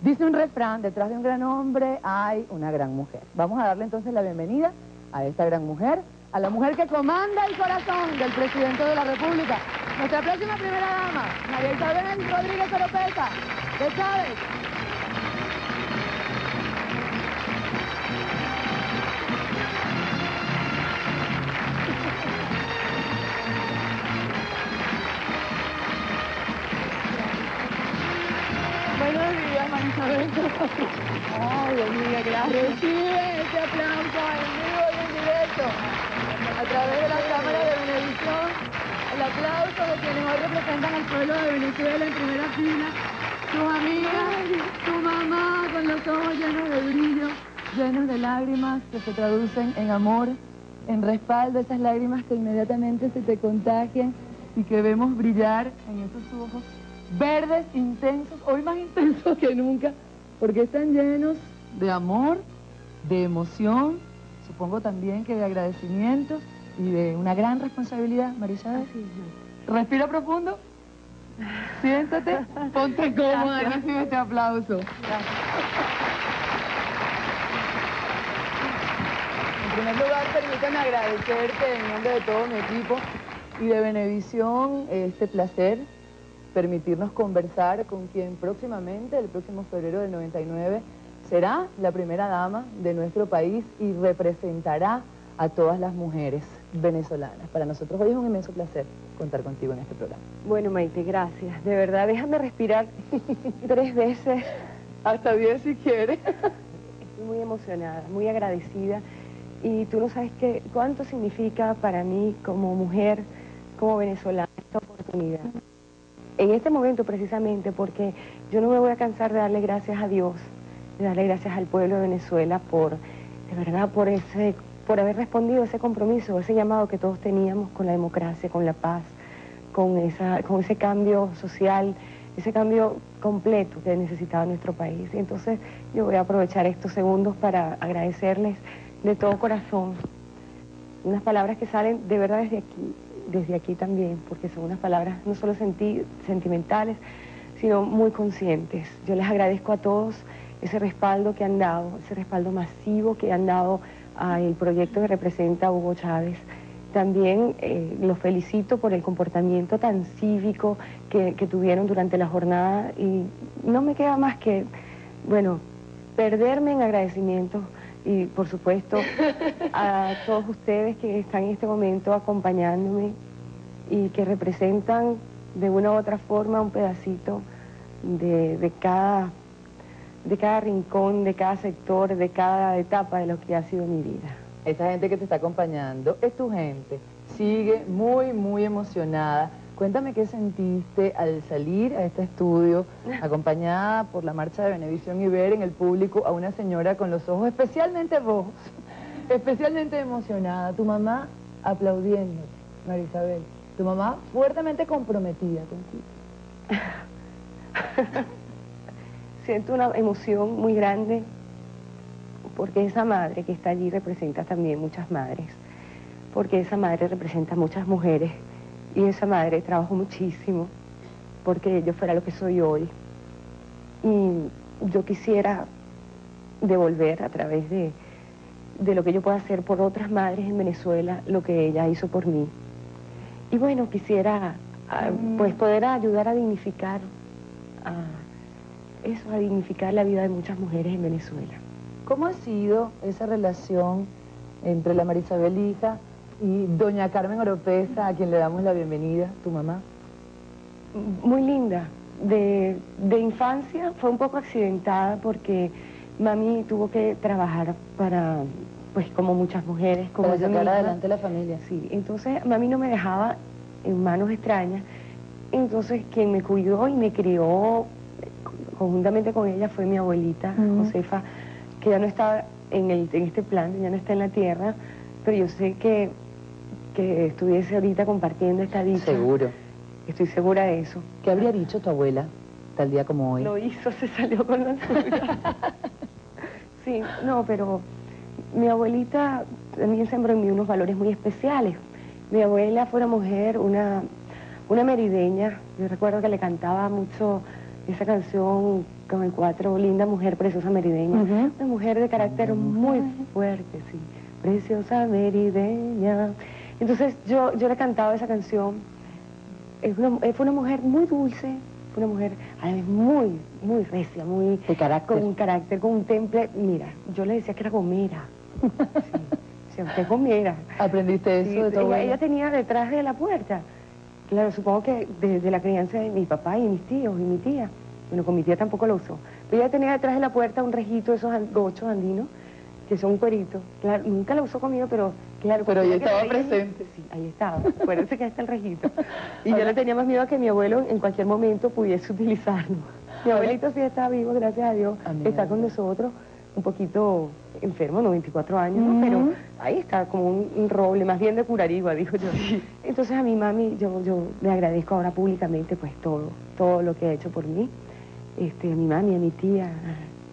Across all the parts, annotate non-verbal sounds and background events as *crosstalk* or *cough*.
Dice un refrán, detrás de un gran hombre hay una gran mujer. Vamos a darle entonces la bienvenida a esta gran mujer, a la mujer que comanda el corazón del presidente de la República. Nuestra próxima primera dama, María Isabel Rodríguez Oropesa, de Chávez. Ay, Dios mío, gracias. Recibe este aplauso en vivo y en directo a través de la Cámara de Benevisión. El aplauso de quienes hoy representan al pueblo de Venezuela en primera fila. Tu amiga, tu mamá con los ojos llenos de brillo, llenos de lágrimas que se traducen en amor, en respaldo, esas lágrimas que inmediatamente se te contagian y que vemos brillar en esos ojos verdes, intensos, hoy más intensos que nunca, porque están llenos de amor, de emoción, supongo también que de agradecimiento y de una gran responsabilidad, Marisabel. Respira profundo, siéntate, ponte cómoda y recibe este aplauso. En primer lugar, permítame agradecerte en nombre de todo mi equipo y de Benevisión este placer permitirnos conversar con quien próximamente, el próximo febrero del 99, será la primera dama de nuestro país y representará a todas las mujeres venezolanas. Para nosotros hoy es un inmenso placer contar contigo en este programa. Bueno, Maite, gracias. De verdad, déjame respirar *laughs* tres veces. Hasta diez si quieres. Estoy muy emocionada, muy agradecida. Y tú no sabes qué, cuánto significa para mí como mujer, como venezolana, esta oportunidad en este momento precisamente porque yo no me voy a cansar de darle gracias a Dios, de darle gracias al pueblo de Venezuela por, de verdad, por ese, por haber respondido a ese compromiso, ese llamado que todos teníamos con la democracia, con la paz, con, esa, con ese cambio social, ese cambio completo que necesitaba nuestro país. Entonces yo voy a aprovechar estos segundos para agradecerles de todo corazón unas palabras que salen de verdad desde aquí, desde aquí también, porque son unas palabras no solo sentimentales, sino muy conscientes. Yo les agradezco a todos ese respaldo que han dado, ese respaldo masivo que han dado al proyecto que representa Hugo Chávez. También eh, los felicito por el comportamiento tan cívico que, que tuvieron durante la jornada y no me queda más que, bueno, perderme en agradecimientos y por supuesto a todos ustedes que están en este momento acompañándome y que representan de una u otra forma un pedacito de, cada, de cada rincón, de cada sector, de cada etapa de lo que ha sido mi vida. Esa gente que te está acompañando es tu gente, sigue muy, muy emocionada. Cuéntame qué sentiste al salir a este estudio, *laughs* acompañada por la marcha de Benevisión y ver en el público a una señora con los ojos especialmente rojos, *laughs* especialmente emocionada. Tu mamá aplaudiéndote, Marisabel. Tu mamá fuertemente comprometida contigo. *laughs* Siento una emoción muy grande porque esa madre que está allí representa también muchas madres, porque esa madre representa muchas mujeres y esa madre trabajó muchísimo porque yo fuera lo que soy hoy. Y yo quisiera devolver a través de, de lo que yo pueda hacer por otras madres en Venezuela lo que ella hizo por mí. Y bueno, quisiera ah, pues poder ayudar a dignificar a eso, a dignificar la vida de muchas mujeres en Venezuela. ¿Cómo ha sido esa relación entre la Marisabel hija y doña Carmen Oropesa, a quien le damos la bienvenida, tu mamá? Muy linda. De, de infancia fue un poco accidentada porque mami tuvo que trabajar para, pues como muchas mujeres, como para sacar adelante la familia. Sí, entonces mami no me dejaba en manos extrañas. Entonces quien me cuidó y me crió conjuntamente con ella fue mi abuelita, Josefa, que ya no está en, el, en este plan, ya no está en la tierra, pero yo sé que que estuviese ahorita compartiendo esta dicha. Seguro. Estoy segura de eso. ¿Qué habría dicho tu abuela tal día como hoy? Lo hizo, se salió con la suya. *laughs* sí, no, pero mi abuelita también sembró en mí unos valores muy especiales. Mi abuela fue una mujer, una, una merideña. Yo recuerdo que le cantaba mucho esa canción con el cuatro, linda mujer, preciosa merideña. Una mujer de carácter muy fuerte, sí. Preciosa merideña. Entonces yo, yo le cantaba esa canción. Es una, fue una mujer muy dulce, fue una mujer muy, muy recia, muy... carácter. Con un carácter, con un temple. Mira, yo le decía que era gomera. *laughs* Sí. usted gomera. ¿Aprendiste eso de tu ella, ella tenía detrás de la puerta. Claro, supongo que desde la crianza de mi papá y mis tíos y mi tía. Bueno, con mi tía tampoco lo usó. Pero ella tenía detrás de la puerta un rejito de esos gochos andinos, que son un cuerito. Claro, nunca lo usó conmigo, pero claro. Pero ahí estaba presente. Sí, ahí estaba. Acuérdense que ahí está el rejito. *laughs* Y yo le tenía más miedo a que mi abuelo en cualquier momento pudiese utilizarlo. Mi abuelito sí está vivo, gracias a Dios. está con nosotros, un poquito enfermo, 94 años, pero ahí está, como un, roble, más bien de curarigua, dijo yo. Entonces a mi mami, yo, yo le agradezco ahora públicamente pues todo, todo lo que ha hecho por mí este, a mi mami, a mi tía,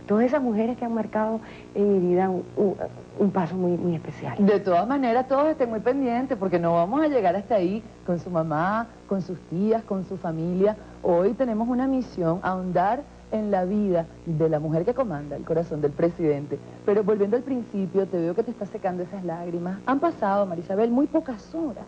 todas esas mujeres que han marcado en mi vida un, paso muy, muy especial. De todas maneras, todos estén muy pendientes porque no vamos a llegar hasta ahí con su mamá, con sus tías, con su familia. Hoy tenemos una misión, ahondar en la vida de la mujer que comanda el corazón del presidente. Pero volviendo al principio, te veo que te está secando esas lágrimas. Han pasado, Marisabel, muy pocas horas.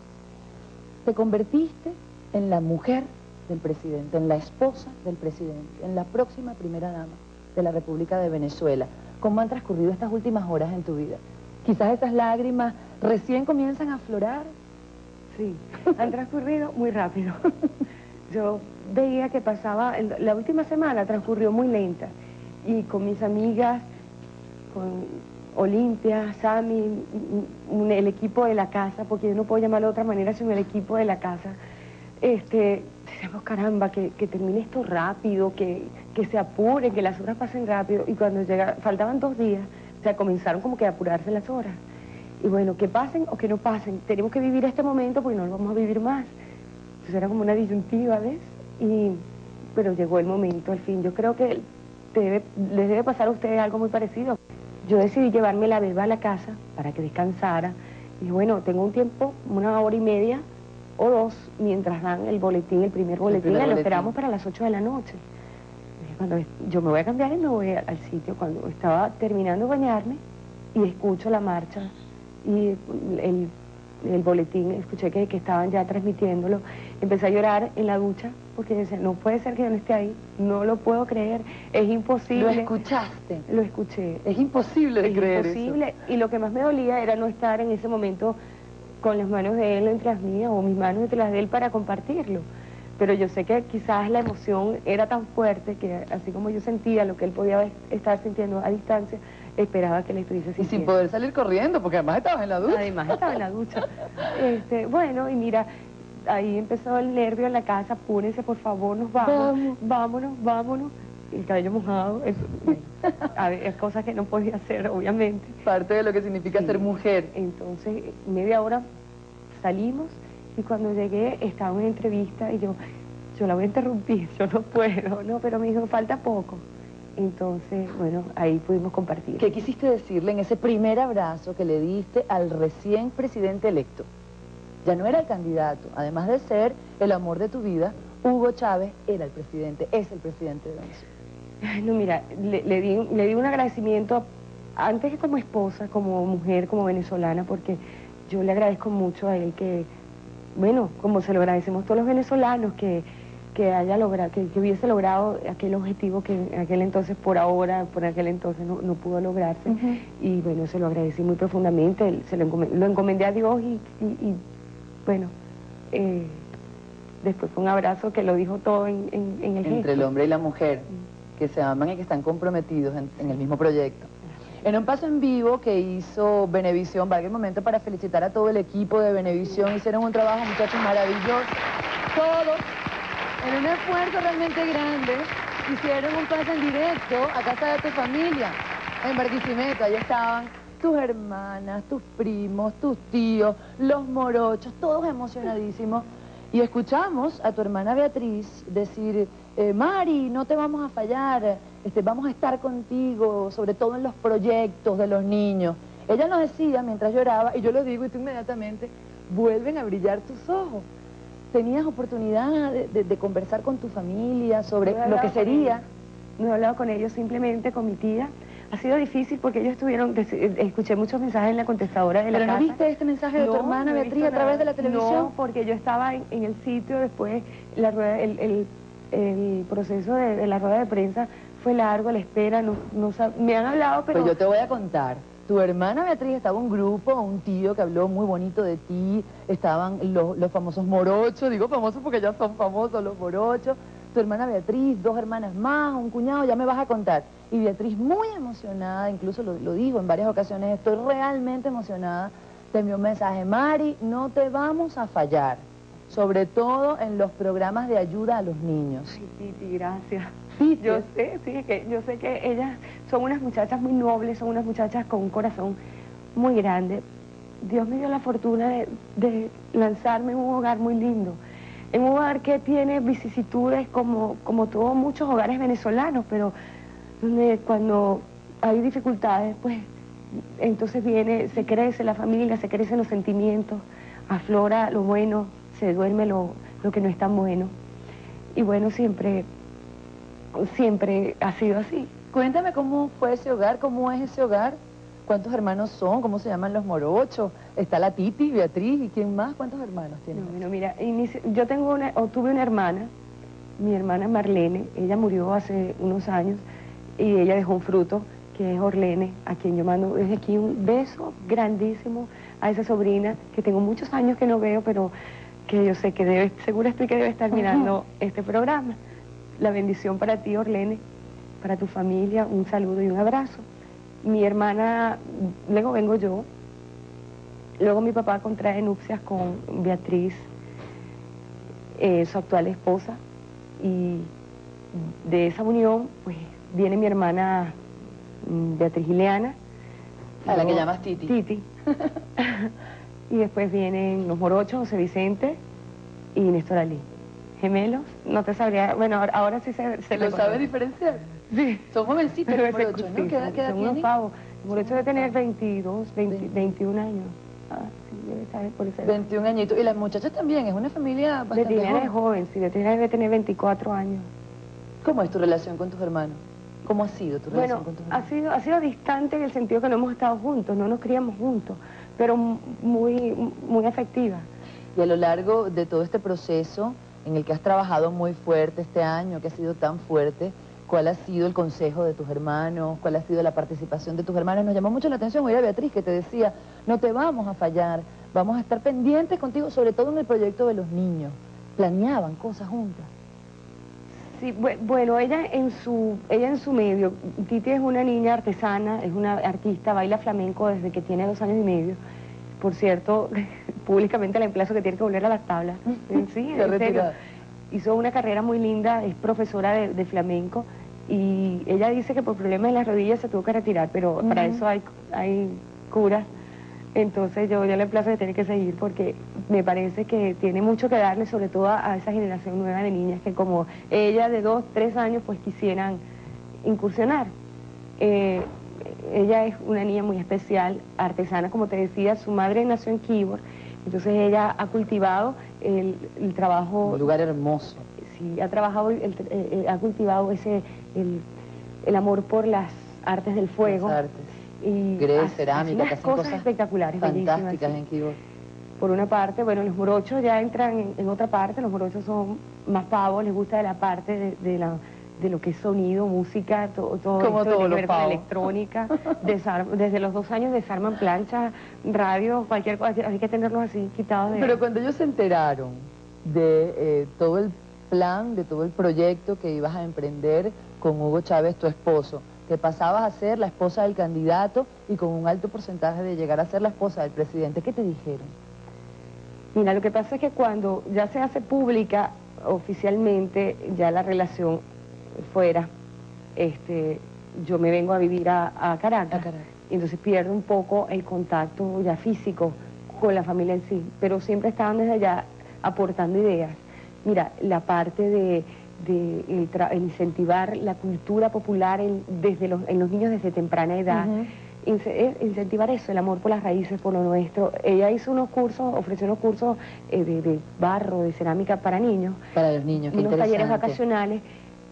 Te convertiste en la mujer del presidente, en la esposa del presidente, en la próxima primera dama de la República de Venezuela. ¿Cómo han transcurrido estas últimas horas en tu vida? Quizás esas lágrimas recién comienzan a aflorar. Sí, han transcurrido muy rápido. Yo veía que pasaba, la última semana transcurrió muy lenta y con mis amigas, con Olimpia, Sami, el equipo de la casa, porque yo no puedo llamarlo de otra manera sino el equipo de la casa, este, decíamos, caramba, que, termine esto rápido, que, se apure, que las horas pasen rápido. Y cuando llega, faltaban dos días, o sea, comenzaron como que a apurarse las horas. Y bueno, que pasen o que no pasen, tenemos que vivir este momento porque no lo vamos a vivir más. Entonces era como una disyuntiva, ¿ves? Y, pero llegó el momento, al fin. Yo creo que les debe pasar a ustedes algo muy parecido. Yo decidí llevarme la beba a la casa para que descansara. Y bueno, tengo un tiempo, una hora y media o dos mientras dan el boletín, el primer boletín, lo esperamos para las 8 de la noche. Cuando yo me voy a cambiar y me voy al sitio, cuando estaba terminando de bañarme y escucho la marcha y el, boletín, escuché que, que, estaban ya transmitiéndolo, empecé a llorar en la ducha porque decía, no puede ser que yo no esté ahí, no lo puedo creer, es imposible. ¿Lo escuchaste? Lo escuché. Es imposible de creer Es imposible, y lo que más me dolía era no estar en ese momento con las manos de él entre las mías o mis manos entre las de él para compartirlo. Pero yo sé que quizás la emoción era tan fuerte que así como yo sentía lo que él podía estar sintiendo a distancia, esperaba que le estuviese sintiendo. Y sin poder salir corriendo, porque además estabas en la ducha. Además estaba en la ducha. Este, bueno, y mira, ahí empezó el nervio en la casa, apúrense, por favor, nos vamos, vámonos, vámonos. El cabello mojado, es, es cosas que no podía hacer, obviamente. Parte de lo que significa ser mujer. Entonces, media hora salimos y cuando llegué estaba en entrevista y yo, yo la voy a interrumpir, *laughs* yo no puedo, no, pero me dijo, falta poco. Entonces, bueno, ahí pudimos compartir. ¿Qué quisiste decirle en ese primer abrazo que le diste al recién presidente electo? Ya no era el candidato, además de ser el amor de tu vida, Hugo Chávez era el presidente, es el presidente de Venezuela. No, mira, le, di, le di un agradecimiento, antes que como esposa, como mujer, como venezolana, porque yo le agradezco mucho a él que, bueno, como se lo agradecemos todos los venezolanos, que, que haya logrado, que, hubiese logrado aquel objetivo que en aquel entonces, por ahora, por aquel entonces no, pudo lograrse. Y bueno, se lo agradecí muy profundamente, se lo, encomendé, a Dios y, bueno, eh, después fue un abrazo que lo dijo todo en, en, el Entre el hombre y la mujer, que se aman y que están comprometidos en el mismo proyecto. En un paso en vivo que hizo Benevisión, valga el momento para felicitar a todo el equipo de Benevisión, hicieron un trabajo, muchachos, maravilloso. Todos, en un esfuerzo realmente grande, hicieron un paso en directo a casa de tu familia, en Barquisimeto. Ahí estaban tus hermanas, tus primos, tus tíos, los morochos, todos emocionadísimos. Y escuchamos a tu hermana Beatriz decir, eh, Mari, no te vamos a fallar, este, vamos a estar contigo, sobre todo en los proyectos de los niños. Ella nos decía mientras lloraba, y yo lo digo y tú inmediatamente, vuelven a brillar tus ojos. ¿Tenías oportunidad de, conversar con tu familia sobre lo que sería? No he hablado con ellos, simplemente con mi tía. Ha sido difícil porque ellos estuvieron, escuché muchos mensajes en la contestadora de la ¿Pero no viste este mensaje de tu hermana Beatriz a través de la televisión? No, porque yo estaba en, el sitio después, la rueda, el, el, proceso de, la rueda de prensa fue largo, la espera, no, no, me han hablado, pero... Pues yo te voy a contar. Tu hermana Beatriz estaba un grupo, un tío que habló muy bonito de ti, estaban los, los famosos morochos, digo famosos porque ya son famosos los morochos, tu hermana Beatriz, dos hermanas más, un cuñado, ya me vas a contar. Y Beatriz muy emocionada, incluso lo, lo dijo en varias ocasiones, estoy realmente emocionada, te envió un mensaje, Mari, no te vamos a fallar, sobre todo en los programas de ayuda a los niños. Sí, Titi, gracias. Yo sé, sí, que yo sé que ellas son unas muchachas muy nobles, son unas muchachas con un corazón muy grande. Dios me dio la fortuna de, lanzarme en un hogar muy lindo, en un hogar que tiene vicisitudes como, como todos muchos hogares venezolanos, pero donde cuando hay dificultades, pues entonces viene, se crece la familia, se crecen los sentimientos, aflora lo bueno, se duerme lo, lo que no es tan bueno. Y bueno, siempre siempre ha sido así. Cuéntame cómo fue ese hogar, cómo es ese hogar, cuántos hermanos son, cómo se llaman los morochos, está la Titi, Beatriz, ¿y quién más? ¿Cuántos hermanos tiene? bueno, mira, yo tengo una, o tuve una hermana, mi hermana Marlene, ella murió hace unos años y ella dejó un fruto que es Orlene, a quien yo mando desde aquí un beso grandísimo a esa sobrina que tengo muchos años que no veo, pero que yo sé que debe, seguro estoy que debe estar mirando este programa la bendición para ti, Orlene, para tu familia, un saludo y un abrazo. Mi hermana, luego vengo yo, luego mi papá contrae nupcias con Beatriz, eh, su actual esposa, y de esa unión, pues, viene mi hermana mm, Beatriz Ileana. A la que llamas Titi. Titi. *laughs* y después vienen los morochos, José Vicente y Néstor Ali gemelos, no te sabría, bueno, ahora, sí se, se ¿Lo sabe diferenciar? Sí. Son jovencitos *laughs* los morochos, ¿no? ¿Qué edad, qué edad Son unos pavos. Morocho debe tener 22, 21 años. Ah, sí, debe estar por ese 21 añitos. Y las muchachas también, es una familia bastante joven. es joven, sí, Betina debe tener 24 años. ¿Cómo es tu relación con tus hermanos? ¿Cómo ha sido tu relación con tus hermanos? Ha sido, ha sido distante en el sentido que no hemos estado juntos, no nos criamos juntos, pero muy, muy afectiva. Y a lo largo de todo este proceso, en el que has trabajado muy fuerte este año, que ha sido tan fuerte, cuál ha sido el consejo de tus hermanos, cuál ha sido la participación de tus hermanos. Nos llamó mucho la atención oír a Beatriz que te decía, no te vamos a fallar, vamos a estar pendientes contigo, sobre todo en el proyecto de los niños. Planeaban cosas juntas. Sí, bueno, ella en su ella en su medio, Titi es una niña artesana, es una artista, baila flamenco desde que tiene dos años y medio. Por cierto, *laughs* públicamente la emplazo que tiene que volver a las tablas. *laughs* Sí, en serio. Hizo una carrera muy linda, es profesora de, flamenco y ella dice que por problemas en las rodillas se tuvo que retirar, pero para eso hay, hay curas. Entonces yo, ya le emplazo que tiene que seguir porque me parece que tiene mucho que darle, sobre todo a, esa generación nueva de niñas que como ella de dos, tres años, pues quisieran incursionar. Eh, ella es una niña muy especial, artesana, como te decía, su madre nació en Kibor entonces ella ha cultivado el, trabajo... Un lugar hermoso. Sí, ha trabajado, el, eh, ha cultivado ese, el, amor por las artes del fuego. Las artes. Y cerámica, cosas, espectaculares, fantásticas en Kibor. Por una parte, bueno, los morochos ya entran en, otra parte, los morochos son más pavos, les gusta de la parte de la de lo que es sonido, música, todo, todo Como esto todo con electrónica. desde los dos años desarman planchas, radio, cualquier cosa, hay que tenerlos así quitados de... Pero cuando ellos se enteraron de eh, todo el plan, de todo el proyecto que ibas a emprender con Hugo Chávez, tu esposo, que pasabas a ser la esposa del candidato y con un alto porcentaje de llegar a ser la esposa del presidente, ¿qué te dijeron? Mira, lo que pasa es que cuando ya se hace pública oficialmente ya la relación fuera, este, yo me vengo a vivir a, Caracas, y entonces pierdo un poco el contacto ya físico con la familia en sí, pero siempre estaban desde allá aportando ideas. Mira, la parte de, incentivar la cultura popular en, desde los, en los niños desde temprana edad, incentivar eso, el amor por las raíces, por lo nuestro. Ella hizo unos cursos, ofreció unos cursos eh, de, barro, de cerámica para niños. Para los niños, qué Unos talleres vacacionales,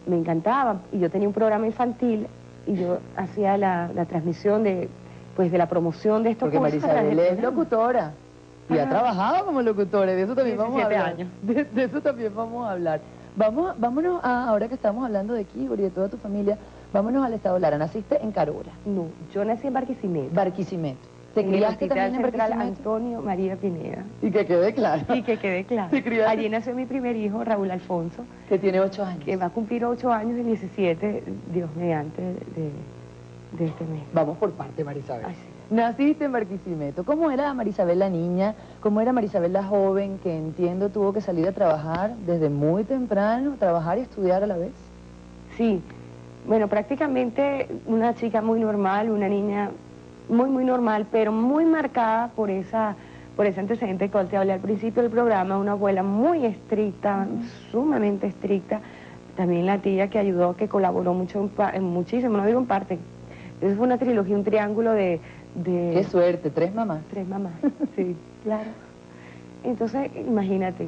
me encantaban. Y yo tenía un programa infantil y yo hacía la, transmisión de pues de la promoción de estos Porque cursos. Porque Marisabel es locutora. Y ha trabajado como locutora, de eso también vamos a hablar. años. *laughs* De, eso también vamos a hablar. Vamos, vámonos a, ahora que estamos hablando de Kibor y de toda tu familia, vámonos al estado Lara. ¿Naciste en Carola? No, yo nací en Barquisimeto. Barquisimeto. ¿Te criaste también en Barquisimeto? Antonio María Pineda. Y que quede claro. Y que quede claro. Allí nació mi primer hijo, Raúl Alfonso. Que tiene ocho años. Que va a cumplir ocho años y 17, Dios mediante, de, de este mes. Vamos por parte, Marisabel. Naciste en Barquisimeto. ¿Cómo era Marisabel la niña? ¿Cómo era Marisabel la joven que entiendo tuvo que salir a trabajar desde muy temprano, trabajar y estudiar a la vez? Sí, bueno, prácticamente una chica muy normal, una niña muy, muy normal, pero muy marcada por esa por ese antecedente que te hablé al principio del programa, una abuela muy estricta, sumamente estricta, también la tía que ayudó, que colaboró mucho, en, muchísimo, no digo en parte, eso fue una trilogía, un triángulo de, Qué suerte, tres mamás. Tres mamás, *laughs* sí, claro. Entonces, imagínate,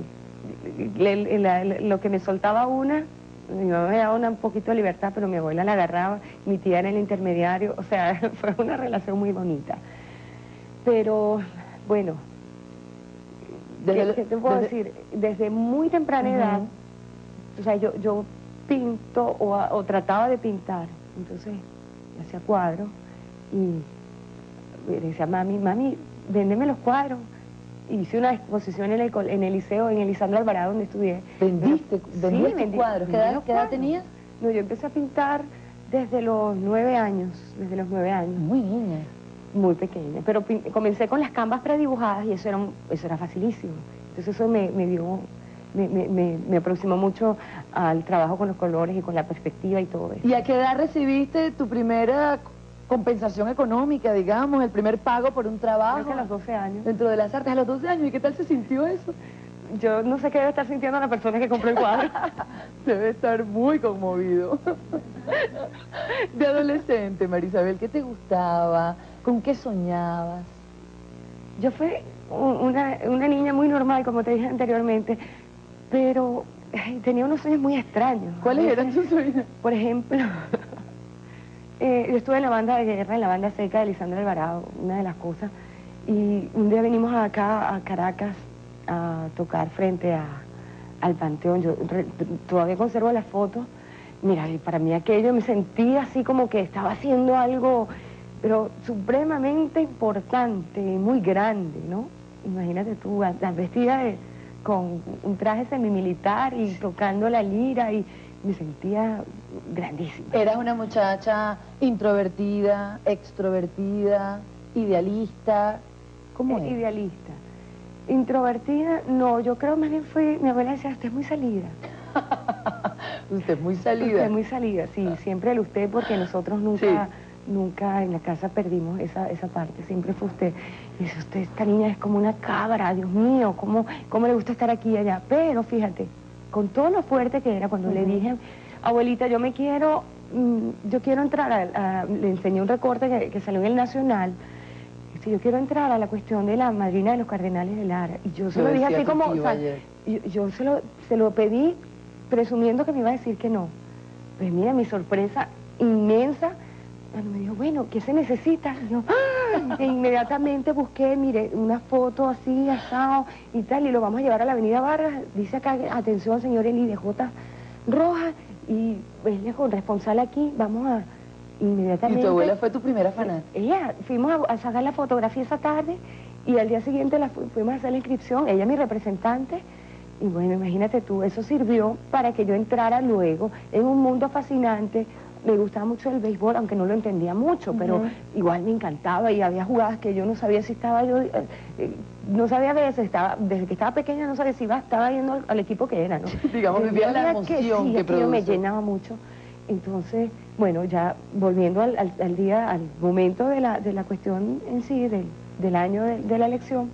lo que me soltaba una, mi mamá me daba un poquito de libertad, pero mi abuela la agarraba, mi tía era el intermediario, o sea, *laughs* fue una relación muy bonita. Pero, bueno, ¿qué, te puedo decir? Desde muy temprana edad, o sea, yo, yo pinto o, o trataba de pintar, entonces hacía cuadros y le decía, mami, mami, véndeme los cuadros. Hice una exposición en el, en el liceo, en el Lisandro Alvarado, donde estudié. ¿Vendiste? ¿Vendiste cuadros? ¿Qué edad, ¿Qué edad tenías? No, yo empecé a pintar desde los nueve años, desde los nueve años. Muy niña. Muy pequeña, pero comencé con las canvas predibujadas y eso era, eso era facilísimo. Entonces eso me, me dio, me, me, me, aproximó mucho al trabajo con los colores y con la perspectiva y todo eso. ¿Y a qué edad recibiste tu primera compensación económica, digamos, el primer pago por un trabajo. Creo que a los 12 años. Dentro de las artes, a los 12 años. ¿Y qué tal se sintió eso? Yo no sé qué debe estar sintiendo la persona que compró el cuadro. *laughs* debe estar muy conmovido. de adolescente, Marisabel, ¿qué te gustaba? ¿Con qué soñabas? Yo fui una, una niña muy normal, como te dije anteriormente, pero tenía unos sueños muy extraños. ¿Cuáles eran tus sueños? Por ejemplo... *laughs* Eh, yo estuve en la banda de guerra, en la banda seca de Lisandro Alvarado, una de las cosas. Y un día venimos acá a Caracas a tocar frente al Panteón. Yo todavía conservo las fotos. Mira, para mí aquello me sentía así como que estaba haciendo algo, pero supremamente importante, muy grande, ¿no? Imagínate tú, las vestida con un traje semimilitar y tocando la lira y me sentía grandísima. ¿Eras una muchacha introvertida, extrovertida, idealista? ¿Cómo es? Idealista. Introvertida, no, yo creo más bien fue, mi abuela decía, usted es muy salida. *laughs* usted es muy salida. Usted es muy salida, sí, siempre el usted porque nosotros nunca, nunca en la casa perdimos esa, esa parte, siempre fue usted. Y dice, usted, esta niña es como una cabra, Dios mío, ¿cómo, cómo le gusta estar aquí y allá? Pero fíjate, con todo lo fuerte que era cuando le dije, abuelita, yo me quiero, mm, yo quiero entrar, a, le enseñé un recorte que, salió en el Nacional, si yo quiero entrar a la cuestión de la madrina de los cardenales de Lara, y yo se lo, dije así como, yo, se, lo, se lo pedí presumiendo que me iba a decir que no. Pues mira, mi sorpresa inmensa, cuando me dijo, bueno, ¿qué se necesita? Y yo, ¡Ah! e inmediatamente busqué, mire, una foto así, asado y tal, y lo vamos a llevar a la avenida Vargas. Dice acá, atención, señor Eli de J. Roja, y pues con responsable aquí, vamos a inmediatamente... ¿Y tu abuela fue tu primera fanática? Ella, fuimos a, sacar la fotografía esa tarde, y al día siguiente la fuimos a hacer la inscripción, ella mi representante, y bueno, imagínate tú, eso sirvió para que yo entrara luego en un mundo fascinante, me gustaba mucho el béisbol, aunque no lo entendía mucho, pero igual me encantaba y había jugadas que yo no sabía si estaba yo, eh, eh, no sabía a veces, estaba, desde que estaba pequeña no sabía si iba, estaba yendo al, equipo que era, ¿no? Digamos, vivía la emoción que, que me llenaba mucho. Entonces, bueno, ya volviendo al, día, al momento de la, de la cuestión en sí, del, del año de, la elección,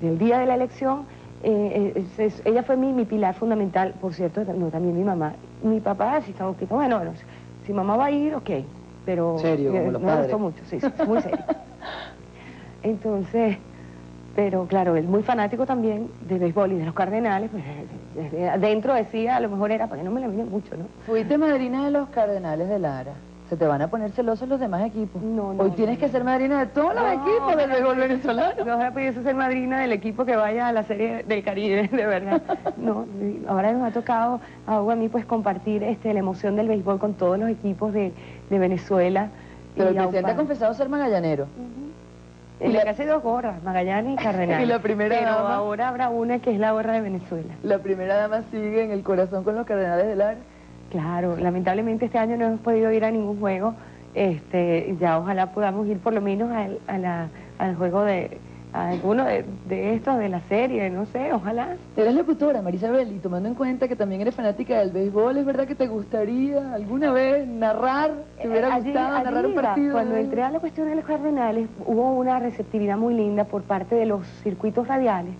del día de la elección, eh, ella fue mi, mi pilar fundamental, por cierto, no, también mi mamá. Mi papá, si estaba bueno, bueno, si mamá va a ir, ok, pero serio, como los no me gustó mucho, sí, sí, muy serio. Entonces, pero claro, él muy fanático también de béisbol y de los Cardenales, pues desde adentro decía, a lo mejor era, para que no me la miren mucho, ¿no? Fuiste madrina de los Cardenales de Lara. Se te van a poner celosos los demás equipos. No, no, Hoy tienes no, que ser madrina de todos los equipos del béisbol venezolano. No, ahora pudiese ser madrina del equipo que vaya a la serie del Caribe, de verdad. No, y ahora nos ha tocado a Hugo y a mí pues compartir este, la emoción del béisbol con todos los equipos de, de Venezuela. Pero el Y presidente ha confesado ser magallanero. En la casa hay dos gorras, Magallanes y Cardenal. *laughs* Y la primera Pero dama- ahora habrá una que es la gorra de Venezuela. La primera dama sigue en el corazón con los Cardenales de Lara. Claro, lamentablemente este año no hemos podido ir a ningún juego. Este, ya ojalá podamos ir por lo menos al, a la- al juego de a alguno de, de estos de la serie, no sé, ojalá. Eres locutora, Marisabel, y tomando en cuenta que también eres fanática del béisbol, ¿es verdad que te gustaría alguna vez narrar? ¿Te hubiera Eh, allí- gustado allí narrar un partido? Cuando entré a la cuestión de los cardenales, hubo una receptividad muy linda por parte de los circuitos radiales,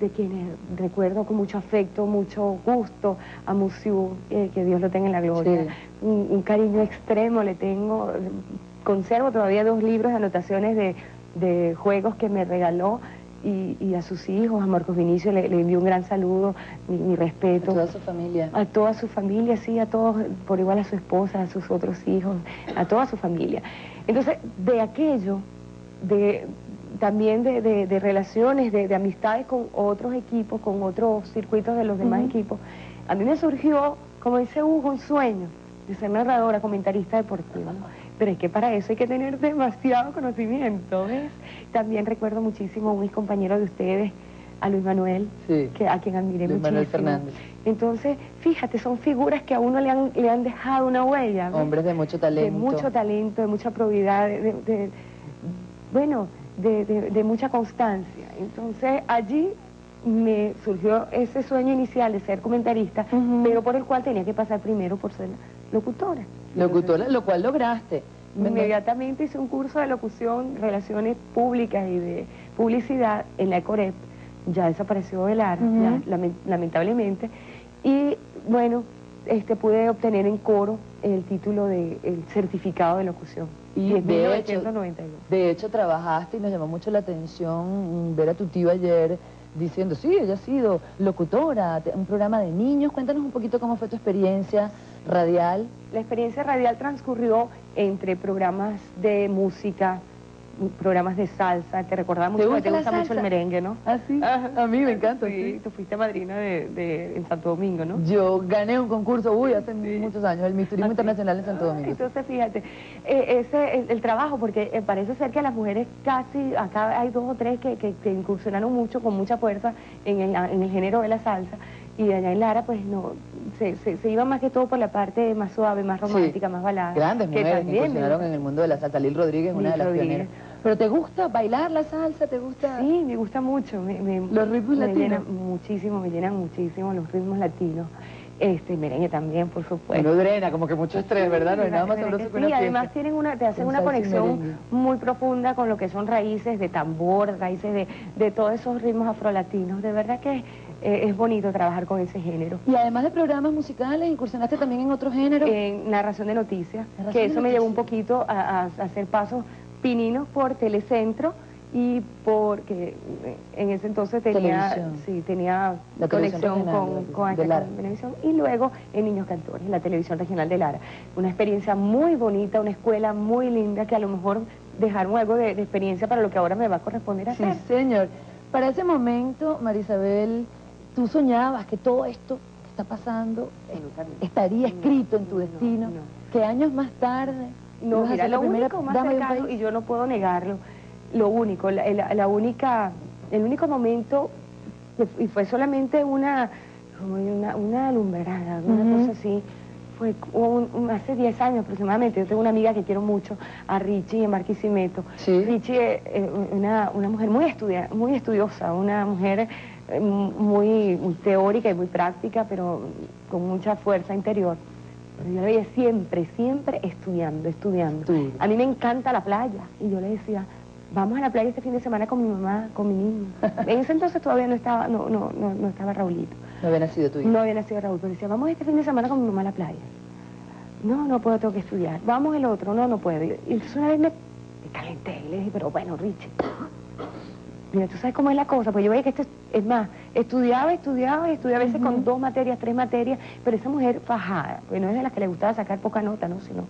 de quienes recuerdo con mucho afecto, mucho gusto a Musiu, eh, que Dios lo tenga en la gloria. Sí. Un, un cariño extremo le tengo. Conservo todavía dos libros de anotaciones de, de juegos que me regaló. Y, y a sus hijos, a Marcos Vinicio, le, le envío un gran saludo, mi, mi A respeto. toda su familia. A toda su familia, sí, a todos, por igual a su esposa, a sus otros hijos, a toda su familia. Entonces, de aquello, de también de, de- de relaciones, de, de amistades con otros equipos, con otros circuitos de los demás equipos, a mí me surgió, como dice Hugo, un sueño de ser narradora, comentarista deportiva. ¿no? Pero es que para eso hay que tener demasiado conocimiento, ¿ves? También recuerdo muchísimo a un compañero de ustedes, a Luis Manuel, Sí. que, a quien admiré Luis muchísimo. Manuel Fernández. Entonces, fíjate, son figuras que a uno le han, le han dejado una huella. ¿ves? Hombres de mucho talento. De mucho talento, de mucha probidad, de- bueno, de, de- de mucha constancia. Entonces, allí me surgió ese sueño inicial de ser comentarista, pero por el cual tenía que pasar primero por ser locutora. Locutora, lo cual lograste. Me- me- Inmediatamente hice un curso de locución, relaciones públicas y de publicidad en la ECOREP. Ya desapareció del ARA, lamentablemente. Y bueno, este pude obtener en coro el título de el certificado de locución. Y de 1992. De hecho, trabajaste y nos llamó mucho la atención ver a tu tío ayer diciendo, sí, ella ha sido locutora, un programa de niños. Cuéntanos un poquito cómo fue tu experiencia radial. La experiencia radial transcurrió entre programas de música, programas de salsa. Te recordaba mucho, gusta te gusta mucho el merengue, ¿no? ¿Ah, sí? Ajá. A mí me encanta, Sí, sí. tú fuiste madrina de, de- en Santo Domingo, ¿no? Yo gané un concurso, uy, hace muchos años, el Miss Turismo Así. Internacional en Santo Ah, Domingo. Entonces, fíjate, eh, ese el, el trabajo, porque eh, parece ser que las mujeres casi, acá hay dos o tres que, que, que incursionaron mucho, con mucha fuerza en el, en el género de la salsa, y en Lara, pues no, se, se, se iba más que todo por la parte más suave, más romántica, Sí. más balada. Grandes mujeres que también incursionaron en el mundo de la salsa. Lil Rodríguez, una de las Rodríguez. pioneras. ¿Pero te gusta bailar la salsa? ¿Te gusta? Sí, me gusta mucho. Me, me- ¿Los ritmos me latinos? llenan muchísimo, me llenan muchísimo los ritmos latinos. Este, merengue también, por supuesto. Uno drena, como que mucho estrés, ¿verdad? No hay nada más sabroso que sí, una además fiesta. tienen una, te hacen una conexión muy profunda con lo que son raíces de tambor, raíces de, de todos esos ritmos afrolatinos. De verdad que eh, es bonito trabajar con ese género. Y además de programas musicales, incursionaste también en otros géneros. En narración de noticias, Narración que de eso me llevó un poquito a, hacer pasos pininos por Telecentro y porque eh, en ese entonces tenía Televisión. sí tenía La televisión conexión con, con de Lara. Venevisión y luego en Niños Cantores, la televisión regional de Lara. Una experiencia muy bonita, una escuela muy linda que a lo mejor dejaron algo de, de experiencia para lo que ahora me va a corresponder Sí, hacer. señor. Para ese momento, Marisabel, tú soñabas que todo esto que está pasando eh, estaría escrito en tu No, destino, no. que años más tarde No, mira, lo primera único más cercano, y yo no puedo negarlo, lo único, la, la- la única, el único momento, y fue solamente una, como una, una alumbrada, una cosa así, fue un- un- hace 10 años aproximadamente, yo tengo una amiga que quiero mucho, a Richie en Barquisimeto. Sí. Richie es eh, una, una mujer muy, estudia, muy estudiosa, una mujer eh, muy, muy teórica y muy práctica, pero con mucha fuerza interior. Pero yo la veía siempre, siempre estudiando, estudiando. A mí me encanta la playa. Y yo le decía, vamos a la playa este fin de semana con mi mamá, con mi niño. En ese entonces todavía no estaba, no, no, no, no estaba Raulito. No había nacido tu hijo. No había nacido Raúl, pero decía, vamos este fin de semana con mi mamá a la playa. No, no puedo, tengo que estudiar. Vamos el otro, no, no puedo. Y entonces una vez me, me calenté y le dije, pero bueno, Richie, mira, tú sabes cómo es la cosa, pues yo veía que este, es más, estudiaba, estudiaba y estudiaba a veces con dos materias, tres materias, pero esa mujer fajada, pues no es de las que le gustaba sacar poca nota, ¿no? Sino